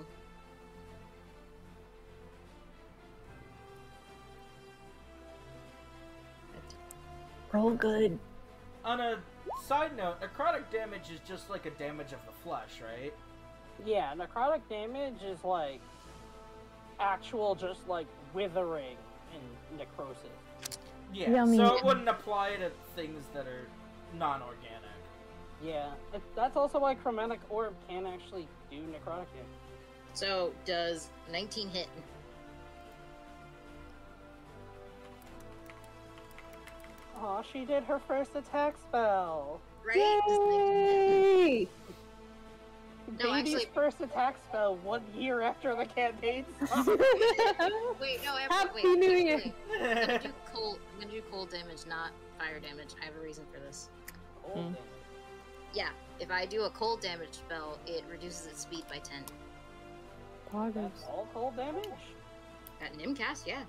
roll good. On a side note, necrotic damage is just like a damage of the flesh, right? Yeah, necrotic damage is like actual, just like withering and necrosis. Yeah, Yeah, I mean- so it wouldn't apply to things that are non-organic. Yeah, it, that's also why chromatic orb can actually do necrotic damage. So, does 19 hit? Aw, she did her first attack spell. Right? Does 19 hit? Yay! No, baby's actually- first attack spell one year after the campaign. (laughs) Wait, no, I have Happy wait, New Year. actually, I'm gonna do cold. I'm gonna do cold damage, not fire damage. I have a reason for this. Cold Mm. damage. Yeah, if I do a cold damage spell, it reduces its speed by ten. Poggers. All cold damage? At Nimcast, yeah.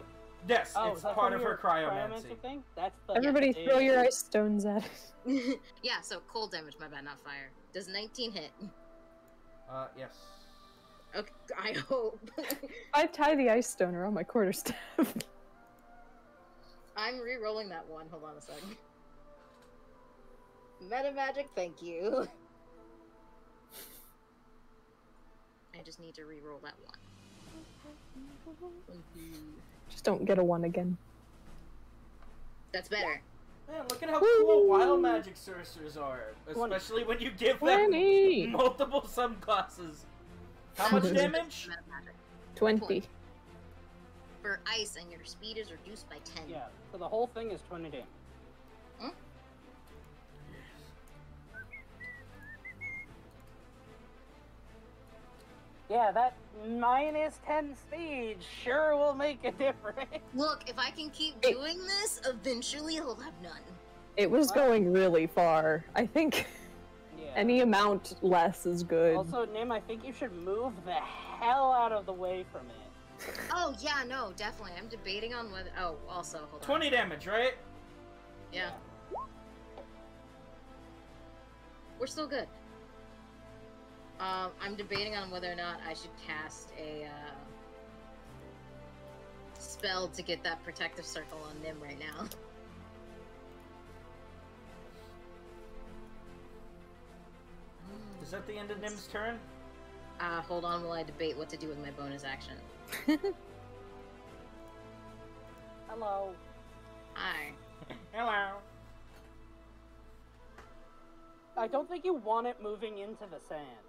Yes, Oh, it's part of her your cryomancy. thing? That's the Everybody yeah, throw yeah. your ice stones at it. (laughs) yeah, so cold damage, my bad, not fire. Does 19 hit? Uh, yes. Okay, I hope. (laughs) I tie the ice stone around my quarterstaff. (laughs) I'm re-rolling that one. Hold on a second. Meta magic, thank you. I just need to re-roll that one. Just don't get a one again. That's better. Man, look at how Woo! cool wild magic sorcerers are. Twenty. Especially when you give them Twenty. (laughs) multiple subclasses. How (laughs) much damage? meta magic. Twenty. For ice, and your speed is reduced by 10. Yeah, so the whole thing is 20 damage. Hmm? Yeah, that minus 10 speed sure will make a difference. (laughs) Look, if I can keep It- doing this, eventually I'll have none. It was What? going really far. I think Yeah. any amount less is good. Also, Nim, I think you should move the hell out of the way from it. (laughs) Oh, yeah, no, definitely. I'm debating on whether. Oh, also, hold on. 20 damage, right? Yeah. We're still good. Um, I'm debating on whether or not I should cast a uh, spell to get that protective circle on Nim right now. (laughs) Is that the end of Nim's turn? Uh, hold on while I debate what to do with my bonus action. (laughs) Hello. Hi. Hello. I don't think you want it moving into the sand.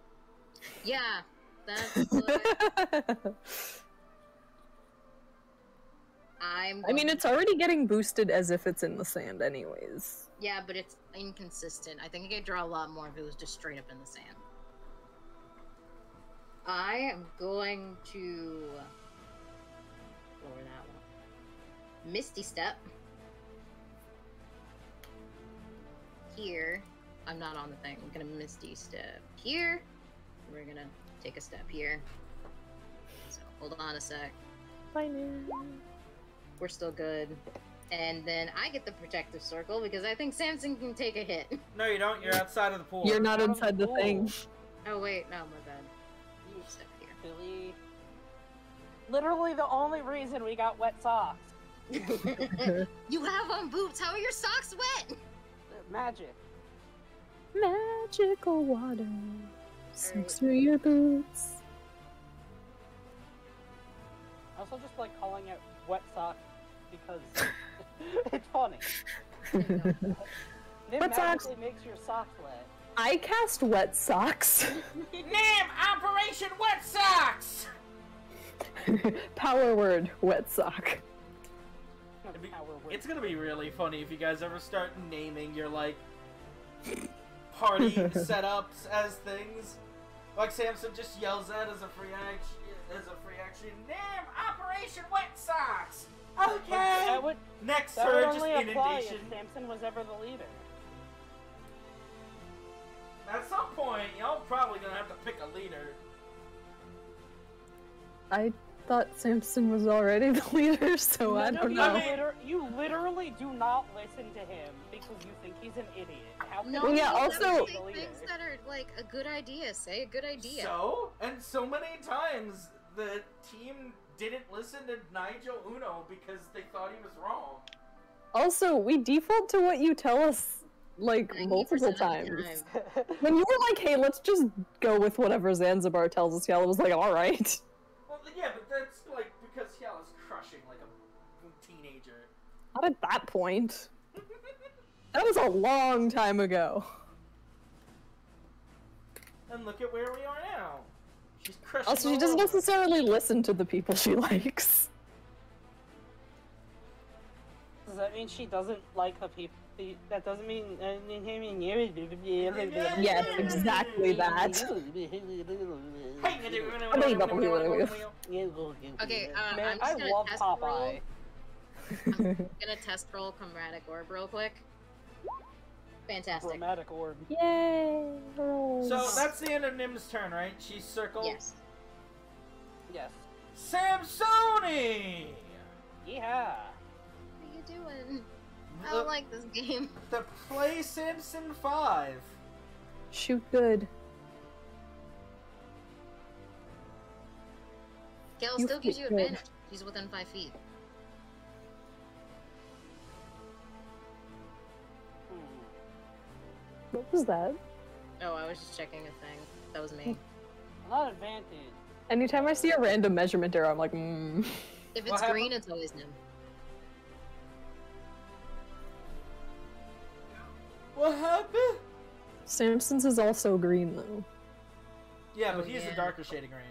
Yeah, that's. What (laughs) I'm. I mean, it's already getting boosted as if it's in the sand, anyways. Yeah, but it's inconsistent. I think I could draw a lot more if it was just straight up in the sand. I am going to lower that one. Misty Step. Here. I'm not on the thing. I'm gonna Misty Step here. We're gonna take a step here. So hold on a sec. We're still good. And then I get the protective circle because I think Samson can take a hit. (laughs) No, you don't. You're outside of the pool. You're not inside the the thing. pool. Oh wait, no, my bad. You step here. Billy. Literally the only reason we got wet socks. (laughs) you have on boots. How are your socks wet? Magic. Magical water soaks through your boots. I also just like calling it wet socks because (laughs) it's funny. (laughs) It Wet socks. makes your socks wet. I cast wet socks. (laughs) Nim! Operation Wet Socks! Power word, wet sock. Be- It's gonna be really funny if you guys ever start naming your, like, party setups as things. Like Samson just yells that as a free action, as a free action. Nim! Operation Wet Socks! Okay! That would, Next that would turn, just only apply inundation. if Samson was ever the leader. At some point, y'all probably gonna have to pick a leader. I thought Samson was already (laughs) the leader, so I don't you, know. I liter- you literally do not listen to him because you think he's an idiot. How can No, Well, yeah, you not have to also- be say the leader? things that are like a good idea. Say a good idea. So, and so many times the team didn't listen to Nigel Uno because they thought he was wrong. Also, we default to what you tell us like multiple times. time. When you were like, "Hey, let's just go with whatever Zanzibar tells us," Yella was like, "All right." (laughs) Well, yeah, but that's like because Yala's crushing like a teenager. Not at that point. (laughs) That was a long time ago. and look at where we are now. She's crushing. Also, she doesn't over. necessarily listen to the people she (laughs) likes. Does that mean she doesn't like the people? That doesn't mean. uh, Yes, (laughs) exactly that. Okay, uh, Man, I'm just gonna love test roll. (laughs) Popeye. gonna test roll chromatic orb real quick. Fantastic. Dramatic orb. Yay! Rolls. So that's the end of Nim's turn, right? She's circled. Yes. Yes. Samsoni! Yeah. What are you doing? I don't like this game. (laughs) the Play Simpson 5. shoot good. Gale You still gives you fit good. advantage. He's within five feet. Hmm. What was that? Oh, I was just checking a thing. That was me. Not advantage. Anytime I see a random measurement error, I'm like, mm. If it's happened? green, it's always Nim. What happened? Samson's is also green though. Yeah, Oh, but he's yeah. a darker shade of green.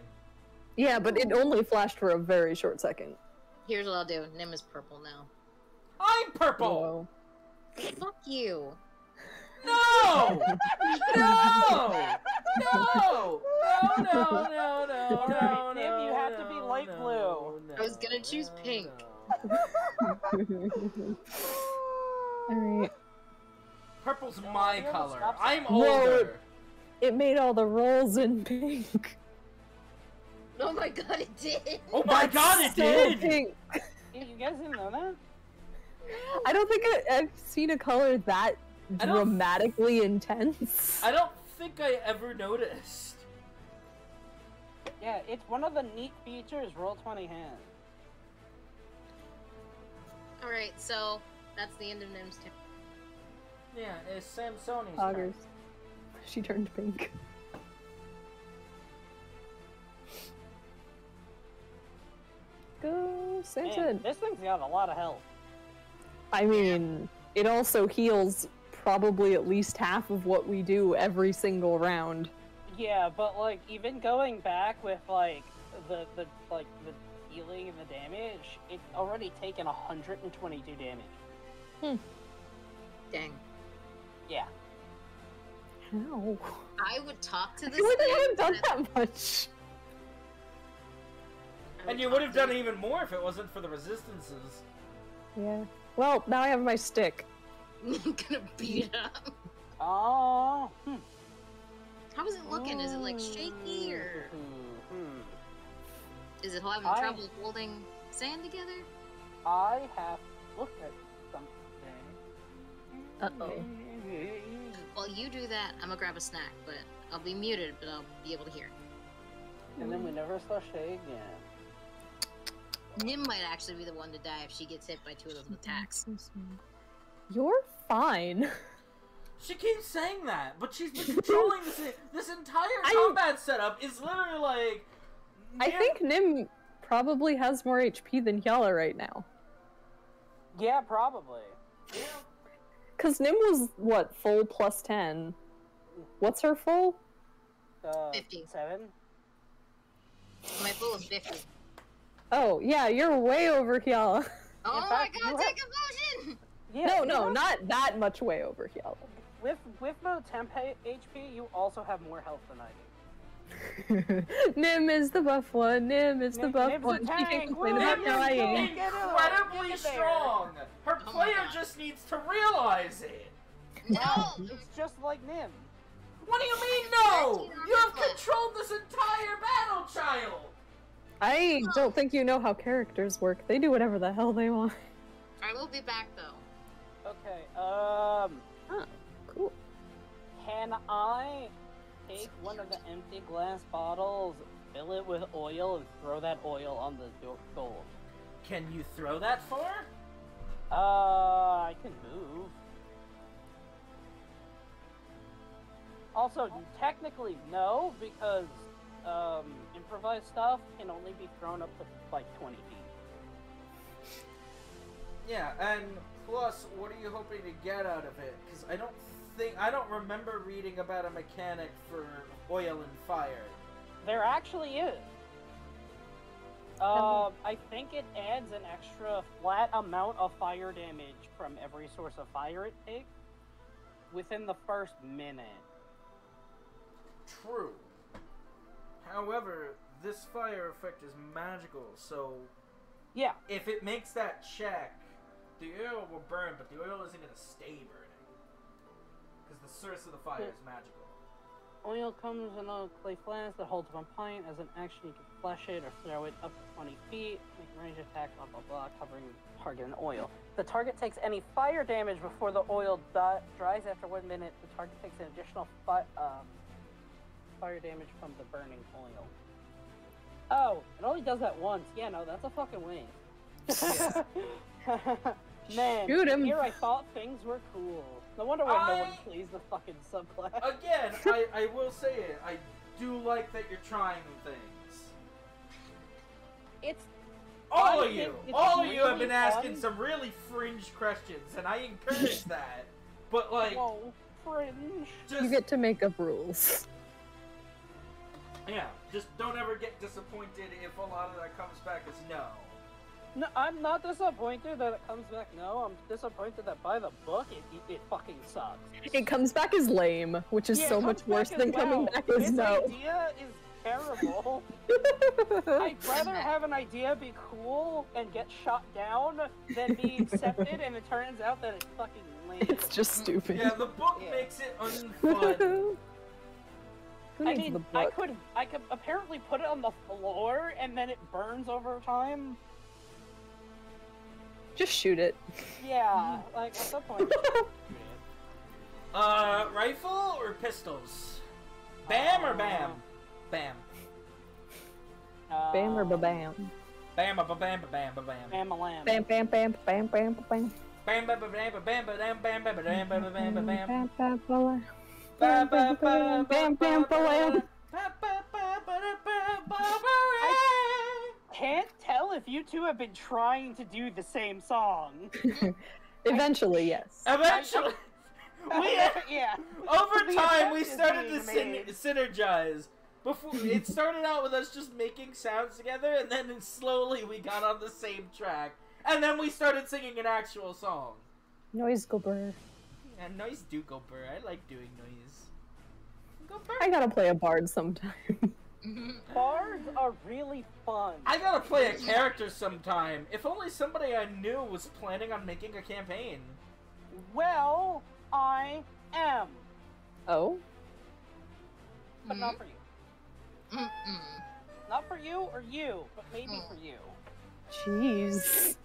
Yeah, but it only flashed for a very short second. Here's what I'll do. Nim is purple now. I'm purple! Whoa. Fuck you. No! (laughs) no! No! No, no, no, no, Alright, no, Nim, you have to be no, light no, I was gonna choose no, pink. (laughs) (laughs) no. Alright. Purple's No, my color. I'm Whoa. older. It made all the rolls in pink. (laughs) Oh my god, it did! Oh my god, it So did! pink. You guys didn't know that? I don't think I, I've seen a color that dramatically intense. I don't think I ever noticed. Yeah, it's one of the neat features Roll 20 has. Alright, so that's the end of Nim's turn. Yeah, it's Samsoni's Poggers. turn. She turned pink. Go, Man, this thing's got a lot of health. I mean, it also heals probably at least half of what we do every single round. Yeah, but like even going back with like the the like the healing and the damage, it's already taken 122 damage. Hmm. Dang. Yeah. How? I would talk to (laughs) this feel wouldn't haven't done that much. And you would have done even more if it wasn't for the resistances. Yeah. Well, now I have my stick. I'm (laughs) gonna beat it up. Oh. Hmm. How is it looking? Is it like shaky or Hmm, is it having I- trouble holding sand together? I have looked at something. Uh-oh. While you do that, I'm gonna grab a snack, but I'll be muted, but I'll be able to hear. And then we never saw Shay again. Nim might actually be the one to die if she gets hit by two of those attacks. You're fine. (laughs) She keeps saying that, but she's been (laughs) controlling this this entire I- combat setup is literally like. I think Nim probably has more HP than Yala right now. Yeah, probably. Yeah. Because Nim was, what, full plus 10? What's her full? Uh, 50. Seven. My full is 50. Oh, yeah, you're way over Yala. (laughs) Oh In my god, you take a potion! Yeah. no, no, have- not that much way over Yala. With with the temp HP, you also have more health than I do. (laughs) Nim is the buff one. Nim is the buff Nim's one. She tank. can complain Woo! about Nim Nim is dying. tank. Get it, incredibly get it there. strong. Her Oh player God. just needs to realize it. No! It's just like Nim. What do you mean, no? You have controlled this entire battle, child. I don't think you know how characters work. They do whatever the hell they want. I will be back though. Okay. Um. Cool. Can I take one of the empty glass bottles, fill it with oil, and throw that oil on the gold? Can you throw that far? Uh, I can move. Also, technically, no, because um, improvised stuff can only be thrown up to like 20 feet. Yeah, and plus, what are you hoping to get out of it? Because I don't think I don't remember reading about a mechanic for oil and fire. There actually is. Um, I think it adds an extra flat amount of fire damage from every source of fire it takes within the first minute. True. However, this fire effect is magical, so Yeah, if it makes that check, the oil will burn, but the oil isn't going to stay burning. Because the source of the fire is magical. oil comes in a clay flask that holds one pint. As an action, you can flush it or throw it up to 20 feet, make a range attack, blah blah blah, covering the target in oil. The target takes any fire damage before the oil di- dries after one minute. The target takes an additional fi- um, fire damage from the burning oil. Oh, it only does that once. Yeah, no, that's a fucking waste. (laughs) (laughs) Man, Shoot him. here I thought things were cool. No wonder why no one plays the fucking subclass. Again, (laughs) I, I will say it. I do like that you're trying things. It's All of you, it's all of you have really been asking fun. some really fringe questions, and I encourage (laughs) that. But like, whoa, fringe. just You get to make up rules. yeah, just don't ever get disappointed if a lot of that comes back as no. No, I'm not disappointed that it comes back. No, I'm disappointed that by the book it, it, it fucking sucks. It comes back as lame, which is Yeah, so much worse back than as coming wow. back as This no. idea is terrible. (laughs) I'd rather have an idea be cool and get shot down than be accepted and it turns out that it's fucking lame. It's just stupid. Yeah, the book Yeah. makes it (laughs) unfun. Who I needs mean, the I could, I could apparently put it on the floor and then it burns over time. Just shoot it. Yeah, like what's the point? uh, rifle or pistols? Bam or bam? Bam. Bam or Um, ba bam. Bam ba ba bam ba bam ba bam. Bam a lamb. Bam bam bam bam bam bam. Bam Bam ba ba bam ba bam ba bam bam ba ba bam ba ba bam ba bam. Bam bam bam. Ba ba ba Bam bam bam. Can't tell if you two have been trying to do the same song. (laughs) Eventually, yes. (laughs) Eventually, (laughs) we yeah. over The time we started to syn- synergize. Before it started out with us just making sounds together, and then slowly we got on the same track, and then we started singing an actual song. Noise go burr. And noise do go burr. I like doing noise. Go burr. I gotta play a bard sometime. (laughs) Bards are really fun. I gotta play a character sometime. If only somebody I knew was planning on making a campaign. Well, I am, oh? but not for you. Mm-mm. Not for you or you, but maybe Hmm. for you. Jeez.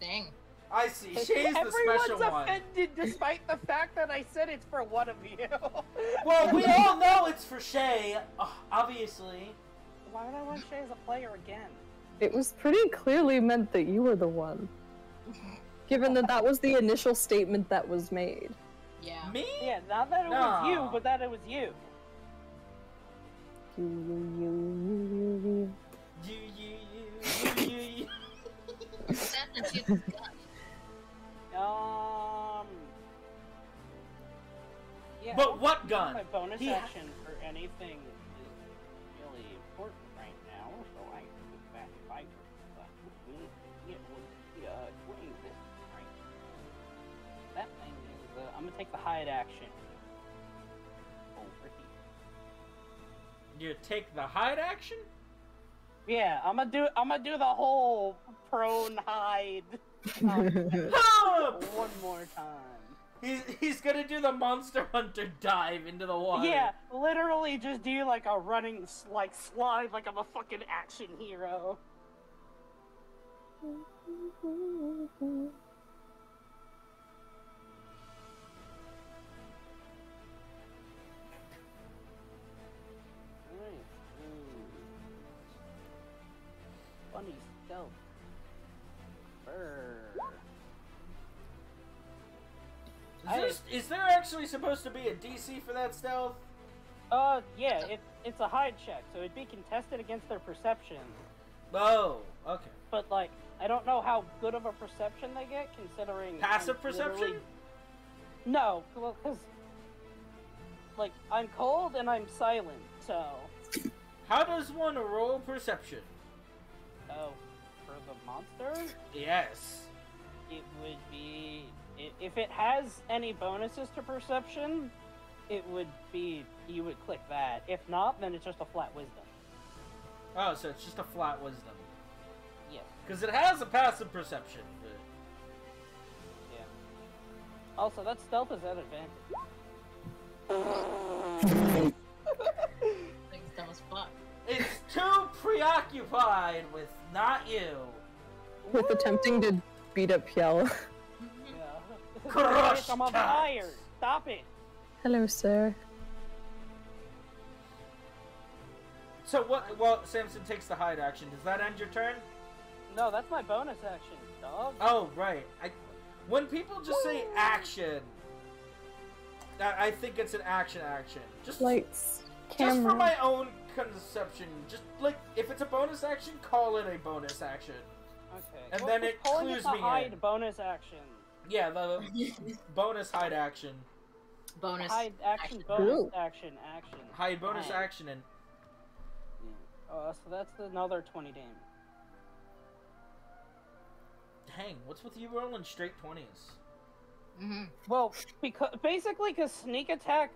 Dang. I see. Shay's the Everyone's special one. offended despite the fact that I said it's for one of you. (laughs) Well, we all know it's for Shay, uh, obviously. Why would I want Shay as a player again? It was pretty clearly meant that you were the one. Given that that was the initial statement that was made. Yeah. Me? Yeah, not that it was No. you, but that it was you. You, you, you, you, you, you. You, you, you, you, you. Assassin Yeah. But what gun? My bonus He- action for anything is really important right now, so I think that if I were uh, it would be uh, doing this right. That thing is, uh, I'm gonna take the hide action over here. You take the hide action? Yeah, I'm gonna do. I'm gonna do the whole prone hide (laughs) um, one more time. He's, he's gonna do the Monster (laughs) Hunter dive into the water. Yeah, literally just do like a running like slide like I'm a fucking action hero. Alright, mm. Funny stealth. Brr. Is, this, is there actually supposed to be a DC for that stealth? Uh, yeah, it, it's a hide check, so it'd be contested against their perception. Oh, okay. But like, I don't know how good of a perception they get, considering Passive I'm perception? literally- No, well, because like I'm cold and I'm silent, so How does one roll perception? Oh, for the monster, Yes. it would be i- if it has any bonuses to perception, it would be you would click that. If not, then it's just a flat wisdom. Oh, so it's just a flat wisdom. Yes. Because it has a passive perception. But... Yeah. Also, that stealth is at advantage. Thing's dumb as fuck. It's too preoccupied with not you. With attempting to beat up Yell. (laughs) Yeah. Crush I'm on fire. Stop it. Hello, sir. So what? Well, Samson takes the hide action. Does that end your turn? No, that's my bonus action, dog. Oh, right. I, when people just say action, I, I think it's an action action. Just Lights, just camera. for my own conception. Just like if it's a bonus action, call it a bonus action. Okay. And Well, then just it calling clues the me in. hide bonus action. Yeah, the (laughs) bonus hide action, Bonus. Hide action, action. bonus Ooh. action, action. hide bonus Hide. action, and Yeah. Uh, so that's another 20 damage. dang, what's with you rolling straight twenties? hmm Well, because basically, because sneak attack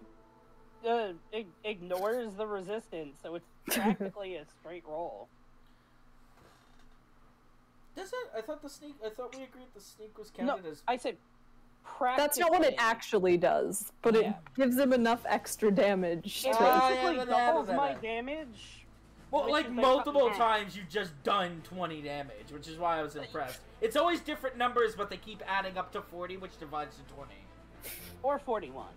uh, ig- ignores the resistance, so it's (laughs) practically a straight roll. Does it? I thought the sneak. I thought we agreed the sneak was counted as. I said practically. That's not what it actually does, but it gives him enough extra damage. It to- basically yeah, but doubles my that- damage. Well, like multiple fucking times you've just done 20 damage, which is why I was impressed. It's always different numbers, but they keep adding up to 40, which divides to 20. Or 41.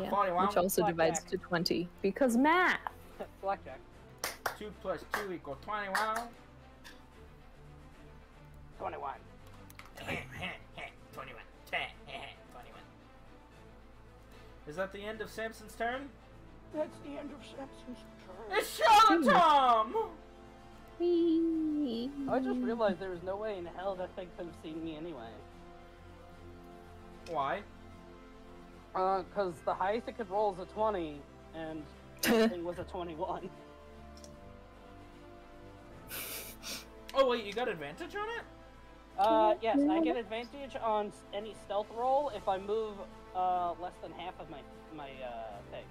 yeah, 41. which also divides to 20. Because math! (laughs) Blackjack. 2 plus 2 equals 21. 21. 21. 21. Is that the end of Samson's turn? That's the end of Samson's turn. It's Charlotte Tom! I just realized there was no way in hell that thing could have seen me anyway. Why? Uh, because the highest it could roll is a 20, and (laughs) the thing was a 21. Oh, wait, you got advantage on it? Uh, yes, I get advantage on any stealth roll if I move uh, less than half of my my uh, thing.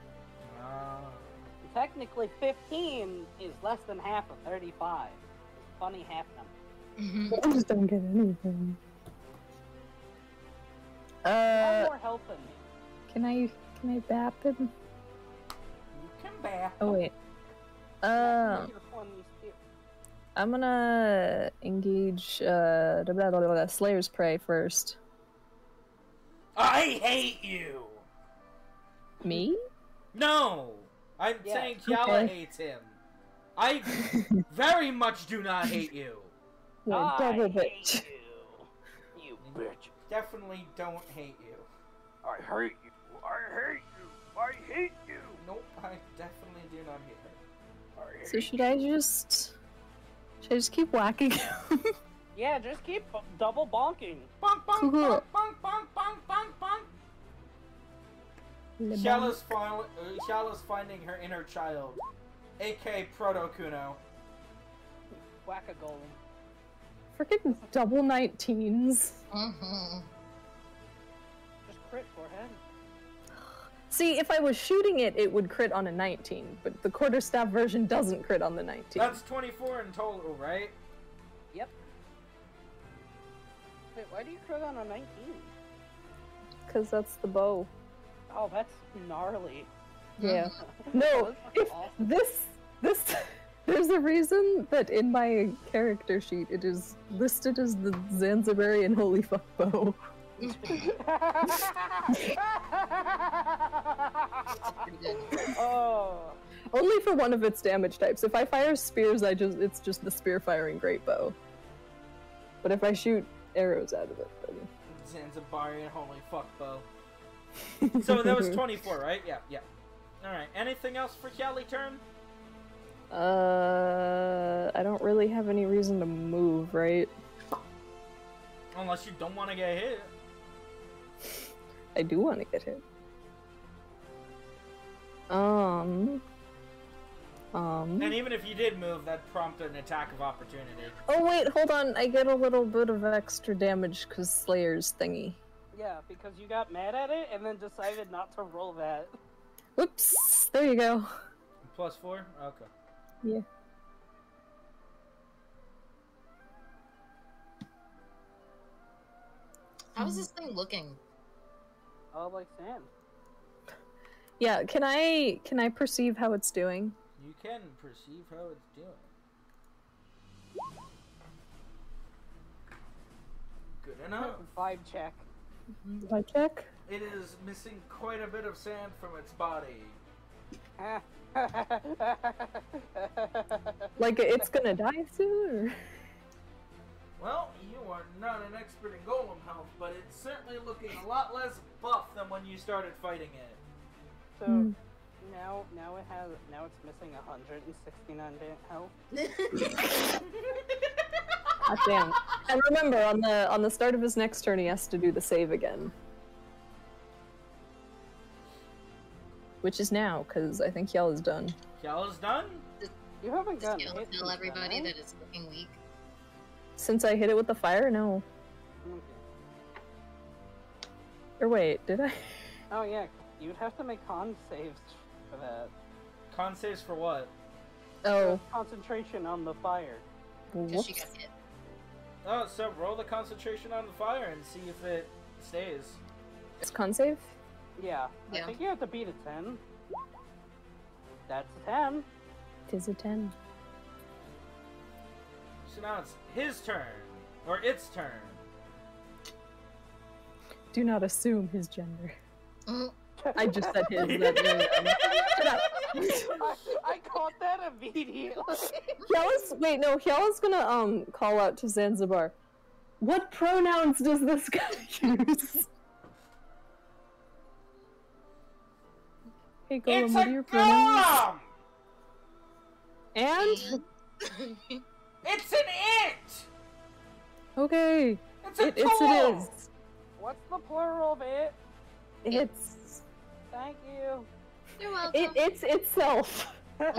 Ah. Technically, 15 is less than half of 35. Funny half number. I just don't get anything. You have Uh, more health than me. can I can I bap him? You can back. Oh wait. Uh, I'm gonna engage uh Slayer's Prey first. I hate you! Me? No! I'm Yeah. saying Kiala Okay. hates him. I (laughs) very much do not hate you. (laughs) You're a I double hate bitch. you. You bitch. Definitely don't hate you. I hate you. I hate you. I hate you. Nope, I definitely do not hate her. I hate So should I just should I just keep whacking him? (laughs) Yeah, just keep double bonking. Bonk, bonk, Cool. bonk, bonk, bonk, bonk, bonk, bonk. Shala's, fi- Shala's finding her inner child, aka Proto Kuno. Whack a golem. Freaking double 19s. hmm Just crit forehead. See, if I was shooting it, it would crit on a 19, but the quarterstaff version doesn't crit on the 19. That's 24 in total, right? Yep. Wait, why do you crit on a 19? Because that's the bow. Oh, that's gnarly. Yeah. (laughs) No, if awesome. this this (laughs) there's a reason that in my character sheet it is listed as the Zanzibarian holy fuck bow. (laughs) Oh, (laughs) Only for one of its damage types. If I fire spears, I just it's just the spear firing great bow. But if I shoot arrows out of it, then Zanzibarian holy fuck bow. So that was (laughs) 24, right? Yeah, yeah. Alright, anything else for Kiali turn? Uh, I don't really have any reason to move, right? Unless you don't want to get hit. I do want to get hit. Um, Um. And even if you did move, that'd prompt an attack of opportunity. Oh wait, hold on. I get a little bit of extra damage because Slayer's thingy. Yeah, because you got mad at it and then decided not to roll that. Whoops. There you go. Plus four? Okay. Yeah. How's this thing looking? Oh, like sand. Yeah. Can I can I perceive how it's doing? You can perceive how it's doing. Good enough. Vibe check. Mm-hmm. If I check. It is missing quite a bit of sand from its body. (laughs) Like it's gonna die soon. Or... Well, you are not an expert in golem health, but it's certainly looking a lot less buff than when you started fighting it. so Hmm. now, now it has, now it's missing 169 health. (laughs) God damn. And remember, on the on the start of his next turn, he has to do the save again. Which is now, because I think Yell is done. Cal is done? You haven't Just gotten tell, hit. tell everybody then, that it's looking weak. Since I hit it with the fire, no. right? Or wait, did I? Oh yeah, you'd have to make con saves for that. Con saves for what? Oh, Concentration on the fire. Because she whoops. got hit. Oh, so roll the concentration on the fire and see if it stays. It's con save. Yeah, Yeah. I think you have to beat a 10. That's a 10. Tis a ten. So now it's his turn. Or its turn. Do not assume his gender. Mm, (laughs) I just said his. (laughs) That shut up. I, I caught that immediately. (laughs) Hyala's wait, no, Hyala's gonna um call out to Zanzibar. What pronouns does this guy use? Hey Golem, it's what are your pronouns? golem! And and- It's an it! okay, It's a it, it's it is. What's the plural of it? It's Thank you. You're welcome. it, it's itself. (laughs) I'm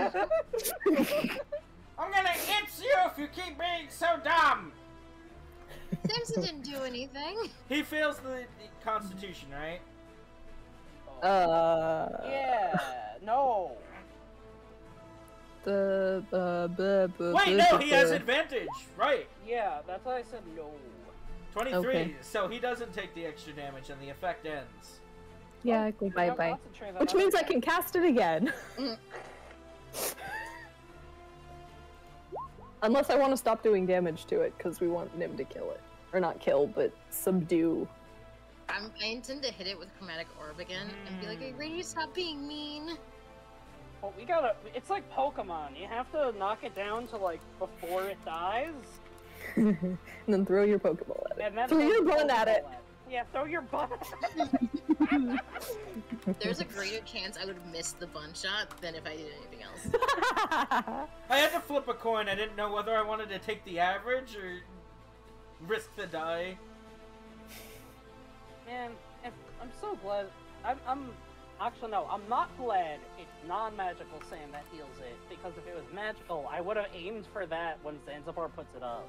gonna hit you if you keep being so dumb! Samson didn't do anything. (laughs) He fails the, the constitution, right? Uh, yeah, no. The uh, blah, blah, Wait, blah, no, he has advantage! Right. Yeah, that's why I said no. 23, Okay. so he doesn't take the extra damage and the effect ends. Yeah, go You bye bye. Which means I can cast it again. (laughs) Unless I want to stop doing damage to it, because we want Nim to kill it. Or not kill, but subdue. I'm, I intend to hit it with Chromatic Orb again and be like, I ready to stop being mean. Well, we gotta. It's like Pokemon. You have to knock it down to like before it dies, (laughs) and then throw your Pokeball at it. and then Throw your bun at it. Pokeball Yeah, throw your bun. (laughs) There's a greater chance I would miss the bun shot than if I did anything else. (laughs) I had to flip a coin. I didn't know whether I wanted to take the average or risk the die. Man, if, I'm so glad. I'm, I'm actually no. I'm not glad it's non-magical sand that heals it because if it was magical, I would have aimed for that when Zanzibar puts it up.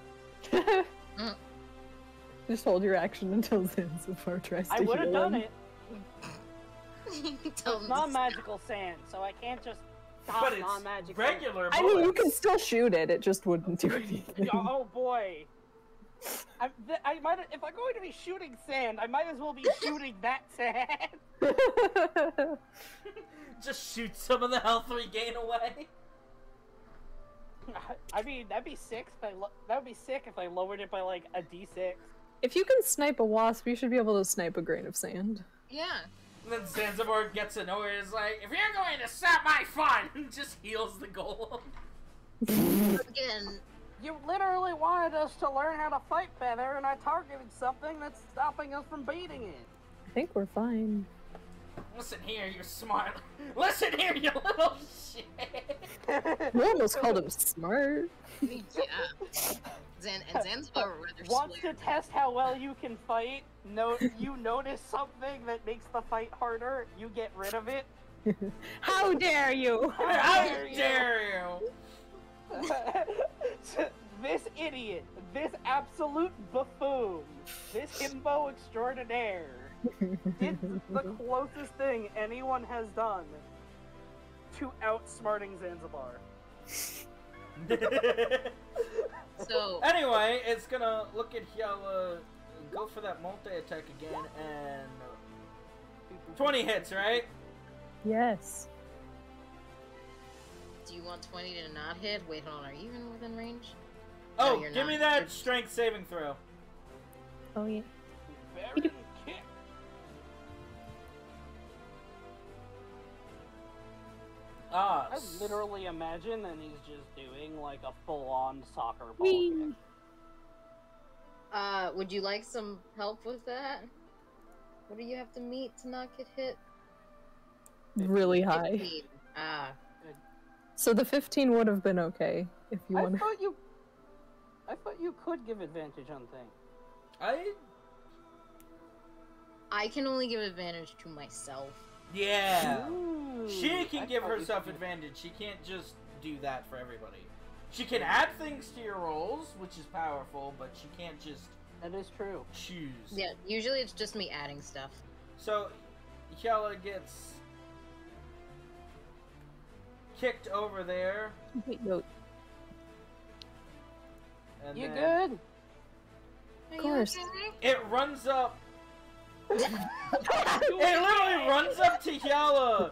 (laughs) Just hold your action until Zanzibar tries to I would have done him. it. Tell (laughs) It's him non-magical sand, so I can't just stop But it's non-magical. regular I mean, you can still shoot it, it just wouldn't do (laughs) anything. oh boy. I, th- I might if I'm going to be shooting sand, I might as well be (laughs) shooting that sand. (laughs) Just shoot some of the health regain away. I mean, that'd be sick. If I lo- that would be sick if I lowered it by like a d6. if you can snipe a wasp, you should be able to snipe a grain of sand. Yeah. And then Zanzibar gets annoyed. Is like, if you're going to stop my fun, (laughs) just heals the golem. Again, You literally wanted us to learn how to fight better, and I targeted something that's stopping us from beating it. I think we're fine. Listen here, you smart. (laughs) Listen here, you little shit. You almost called him smart. yeah. Zan and Zanzibar were rather Wants to test how well you can fight. No, you notice something that makes the fight harder. You get rid of it. (laughs) How dare you? How dare you. dare you? (laughs) this idiot, this absolute buffoon, this himbo extraordinaire, did the (laughs) closest thing anyone has done to outsmarting Zanzibar. (laughs) So anyway, it's gonna look at Hyala, go for that multi attack again, and 20 hits, right? Yes. Do you want 20 to not hit? Wait, hold on. Are you even within range? Oh, No, you're give me that You're- strength saving throw. Oh yeah. Baron kick. Ah, I s- literally imagine that he's just doing like a full-on soccer ball Whee! kick. Uh, would you like some help with that? What do you have to meet to not get hit? Really high. 15. Ah, So the 15 would have been okay if you I want. thought you. I thought you could give advantage on things. I I can only give advantage to myself. yeah. Ooh, She can I give herself could- advantage. She can't just do that for everybody. She can add things to your rolls, which is powerful, but she can't just That is true. choose. Yeah, usually it's just me adding stuff. So, Hyala gets kicked over there, Wait, no. and You then good? Of course. Okay? it runs up. (laughs) it literally runs up to Hyala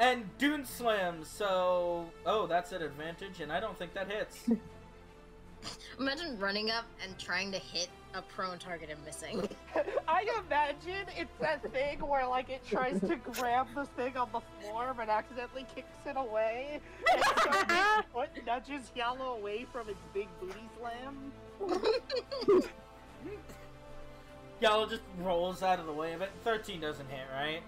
and Dune slams. So, oh, that's an advantage, and I don't think that hits. (laughs) Imagine running up and trying to hit a prone target and missing. (laughs) I imagine it's that thing where like it tries to grab the thing on the floor but accidentally kicks it away. And so (laughs) its foot nudges Yellow away from its big booty slam. (laughs) Hyala just rolls out of the way of it. Thirteen doesn't hit, right?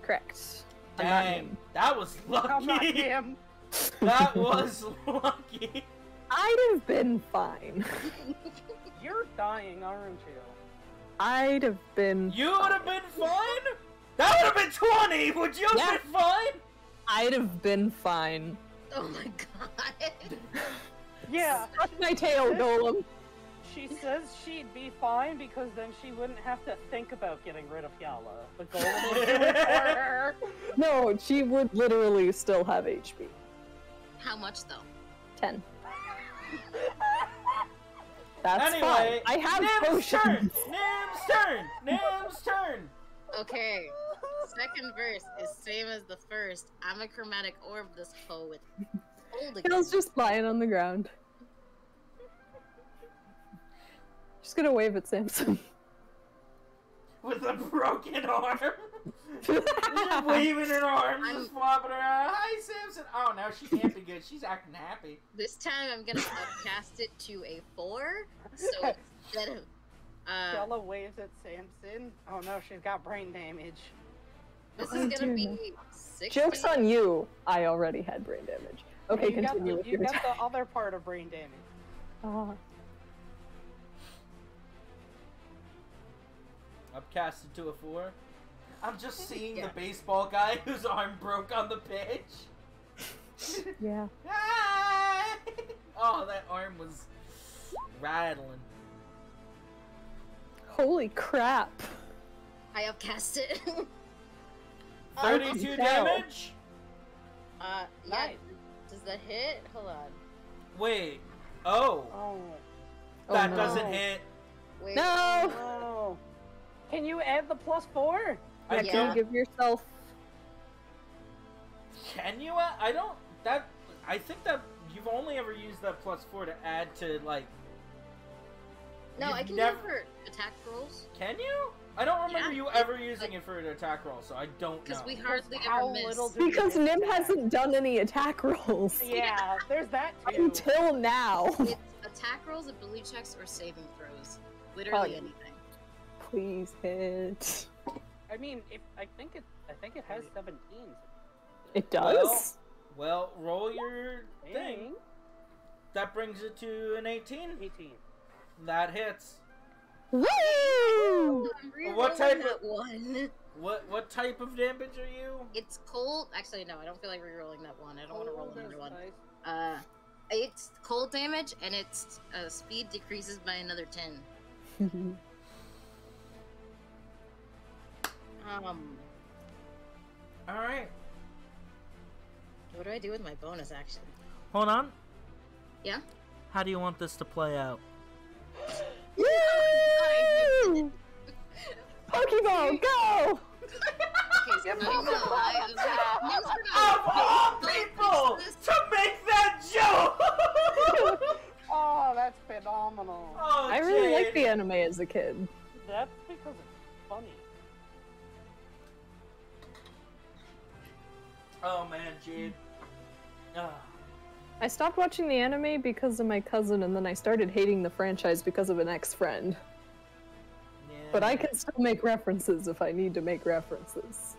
Correct. Dang, that was Come on, lucky. him. That was lucky. I'd have been fine. You're dying, aren't you? I'd have been. You would have been fine? That would have been 20! Would you have Yeah. been fine? I'd have been fine. oh my god. (laughs) Yeah. Suck my tail, Golem. She says she'd be fine because then she wouldn't have to think about getting rid of Yala. The golem would do it for her. No, she would literally still have HP. How much though? 10. (laughs) That's anyway, fine. I have Nim's turn! potions. Nim's turn! Nim's turn! Okay. Second verse is same as the first. I'm a chromatic orb this hoe with old again. Hill's just lying on the ground. Just gonna wave at Samson. With a broken arm. Just waving her arms, I'm- just flopping around. Hi, Samson! Oh, now she can't be good. She's acting happy. This time I'm gonna upcast it to a four. So (laughs) instead of uh, Yala waves at Samson. Oh no, she's got brain damage. this Oh, is gonna dear be six. Joke's on you. I already had brain damage. Okay, you got continue the, with you your got attack. the other part of brain damage. Ah, Upcasted to a four. I'm just seeing Yeah. the baseball guy (laughs) whose arm broke on the pitch. yeah. (laughs) Ah! oh, that arm was rattling. Holy crap. I upcast it. (laughs) Uh, 32 cow. damage? uh, yeah. Nice. Does that hit? Hold on. Wait. Oh. Oh Oh, that no. doesn't hit. Wait. No! no. Can you add the plus four? I Yeah, Yeah. Can you give yourself. Can you? I don't. That. I think that you've only ever used that plus four to add to like. No, I can never- do it for attack rolls Can you? I don't remember Yeah, you it- ever using it for an attack roll, so I don't know. because we hardly ever miss. Because Yeah. Nim hasn't done any attack rolls. (laughs) Yeah, there's that (laughs) too. Until now. It's attack rolls, ability checks, or saving throws. Literally Oh. anything. Please hit. I mean, if I think it, I think it has 17. It does? Well, roll your thing. That brings it to an 18. 18. That hits. Woo! I'm What type re-rolling one. What what type of damage are you? It's cold. Actually, no, I don't feel like rerolling that one. I don't want to roll Oh, another one. nice. Uh, it's cold damage, and its uh, speed decreases by another ten. (laughs) Um, All right. what do I do with my bonus action? Hold on. Yeah. How do you want this to play out? Woo! (laughs) Pokeball, go! Okay, so Yeah, no, no, Pokemon I, I was like, Nim's gonna- Of all people to make that joke! (laughs) Oh, that's phenomenal. oh, I really liked the anime as a kid. That's because it's funny. Oh man, Jade. Ah. I stopped watching the anime because of my cousin, and then I started hating the franchise because of an ex-friend. Yeah. But I can still make references if I need to make references.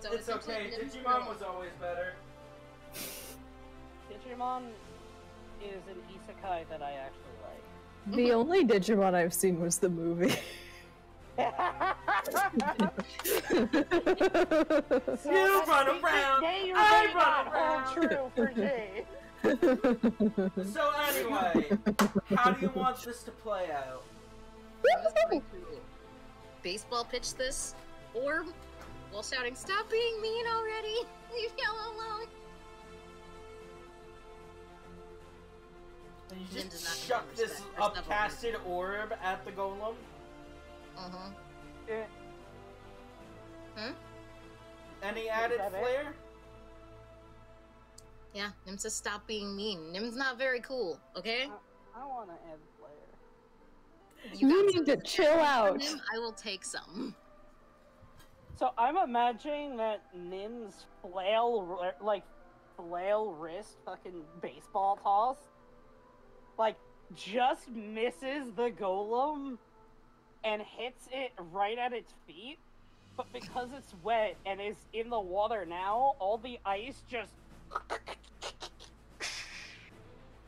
So It's essentially, okay. Digimon was always better. Digimon is an isekai that I actually like. The only Digimon I've seen was the movie. (laughs) So (laughs) You that run around, may I may run around. true for Jade. So anyway, how do you want this to play out? I was going to baseball pitch this, or while shouting, "Stop being mean already! (laughs) Leave Yellow alone!" And you just does chuck this respect. There's upcasted orb at the golem. Uh huh. Eh, Any added that it? flair? Yeah, Nim says stop being mean. Nim's not very cool, okay? I want to end flair. You got need to chill out. Nim, I will take some. So I'm imagining that Nim's flail, like flail wrist, fucking baseball toss, like just misses the golem and hits it right at its feet. But because it's wet and is in the water now, all the ice just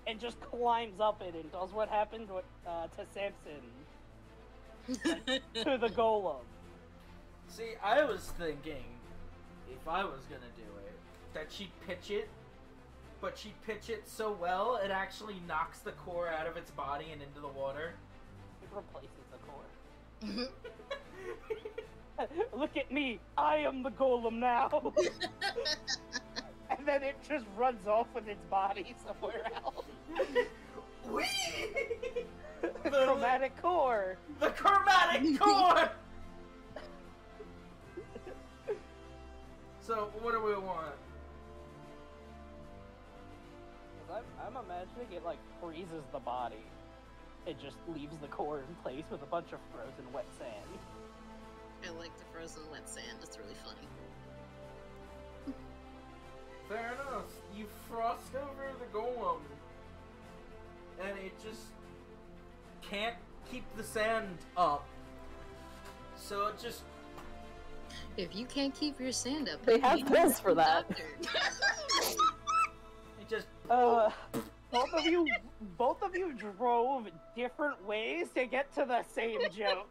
and just climbs up it and does what happened with, uh, to Samson (laughs) to the golem. See, I was thinking if I was gonna do it, that she'd pitch it, but she'd pitch it so well it actually knocks the core out of its body and into the water. It replaces the core. (laughs) Look at me, I am the golem now. (laughs) and then it just runs off with its body somewhere else. (laughs) Whee! the chromatic core. The chromatic core! so, what do we want? I'm, I'm imagining it like freezes the body. It just leaves the core in place with a bunch of frozen wet sand. I like the frozen wet sand. It's really funny. Fair enough. You frost over the golem, and it just can't keep the sand up. So it just If you can't keep your sand up, They have need pills for that. (laughs) it just Uh, both of you, both of you drove different ways to get to the same joke.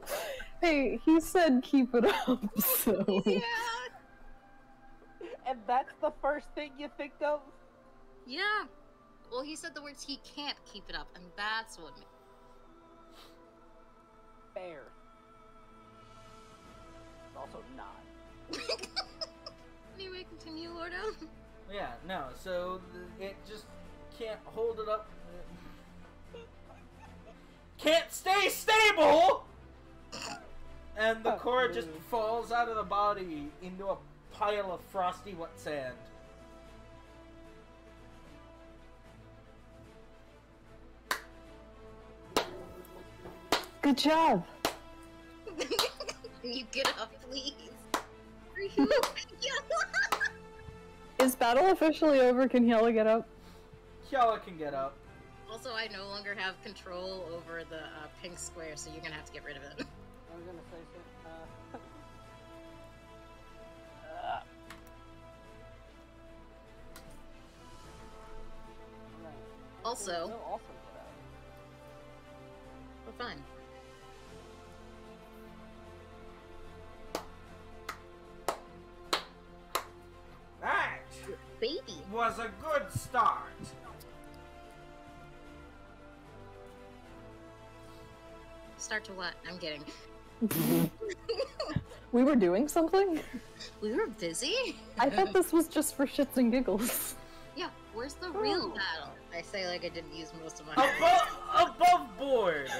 (laughs) hey, he said keep it up, so. yeah. And that's the first thing you think of? Yeah. Well, he said the words he can't keep it up, and that's what. ma- Fair. Also not. (laughs) anyway, continue, Lordo. Yeah no. So it just can't hold it up. Can't stay stable. And the Oh, core just falls out of the body into a pile of frosty wet sand. Good job. Can (laughs) you get up, please? (laughs) Are you? Is battle officially over? Can Yella get up? Kiala can get up. also, I no longer have control over the uh, pink square, so you're gonna have to get rid of it. (laughs) I was gonna say something. Uh, uh. (laughs) Also- They'll also. We're fine. Was a good start. Start to what? I'm kidding. (laughs) we were doing something? We were busy. I thought this was just for shits and giggles. Yeah, where's the oh. real battle? I say like I didn't use most of my. Above, above board.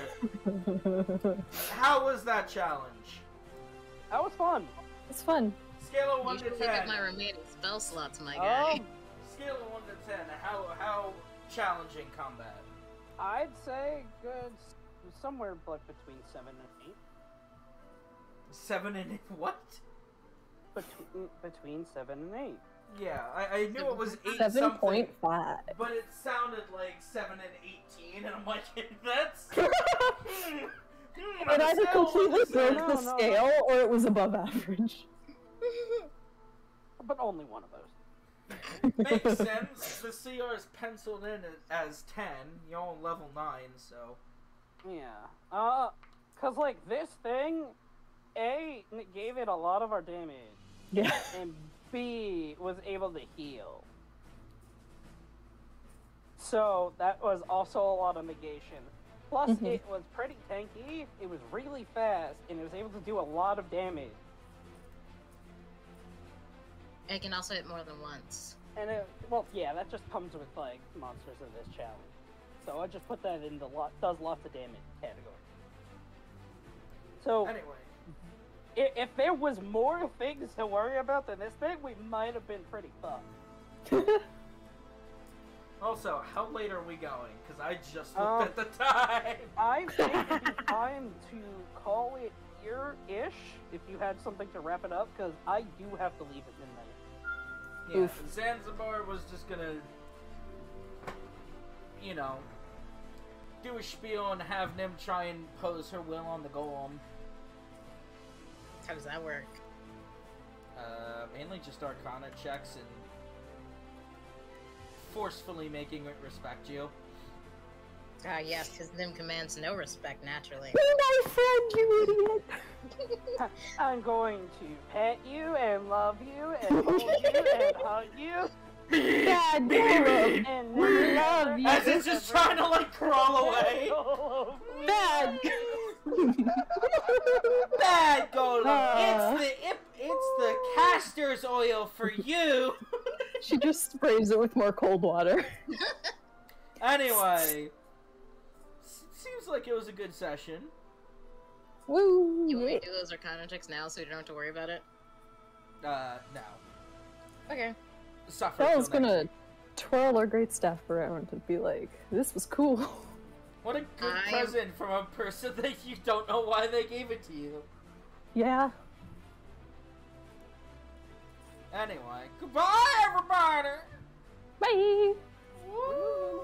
(laughs) How was that challenge? That was fun. it's fun. Scale of You one to should look at ten. my remaining spell slots, my guy. Um, Scale of one to ten. How how challenging combat? I'd say good, somewhere like between seven and eight. Seven and eight, what? Between between seven and eight. Yeah, I, I knew it was eight Seven something, point five. but it sounded like seven and eighteen, and I'm like, (laughs) that's. (laughs) hmm, hmm, It either scale of one completely broke ten- No, the no, scale or it was above average. But only one of those. (laughs) Makes sense. The CR is penciled in as ten. You're on level nine, so. Yeah. Uh, cause like this thing, A n- gave it a lot of our damage, Yeah. (laughs) and B was able to heal. So that was also a lot of negation. Plus, Mhm. it was pretty tanky. It was really fast, and it was able to do a lot of damage. I can also hit more than once. And it, well, yeah, that just comes with like monsters of this challenge. So I just put that in the lot does lots of damage category. So Anyway, if, if there was more things to worry about than this thing, we might have been pretty fucked. (laughs) also, how late are we going? Because I just looked Um, at the time. (laughs) I think it'd be fine to call it here-ish if you had something to wrap it up, because I do have to leave at midnight. Yeah, Oof. Zanzibar was just gonna, you know, do a spiel and have Nim try and pose her will on the golem. How does that work? Uh, mainly just Arcana checks and forcefully making it respect you. Ah, yes, because them commands no respect naturally. Be my friend, you idiot! (laughs) I'm going to pet you and love you and hold you and hug you (laughs) Bad girl! and We love you. As it's just trying to like crawl away. Bad! (laughs) Bad golem. Ah. It's the it, it's the castor oil for you. she just sprays it with more cold water. anyway, s- seems like it was a good session. Woo! You want me yeah. to do those Arcana checks now so you don't have to worry about it? Uh, no. Okay. Suffer. I was gonna week. twirl our great staff around and be like, this was cool. (laughs) What a good I- present from a person (laughs) that you don't know why they gave it to you. yeah. Anyway, goodbye, everybody. Bye! Woo.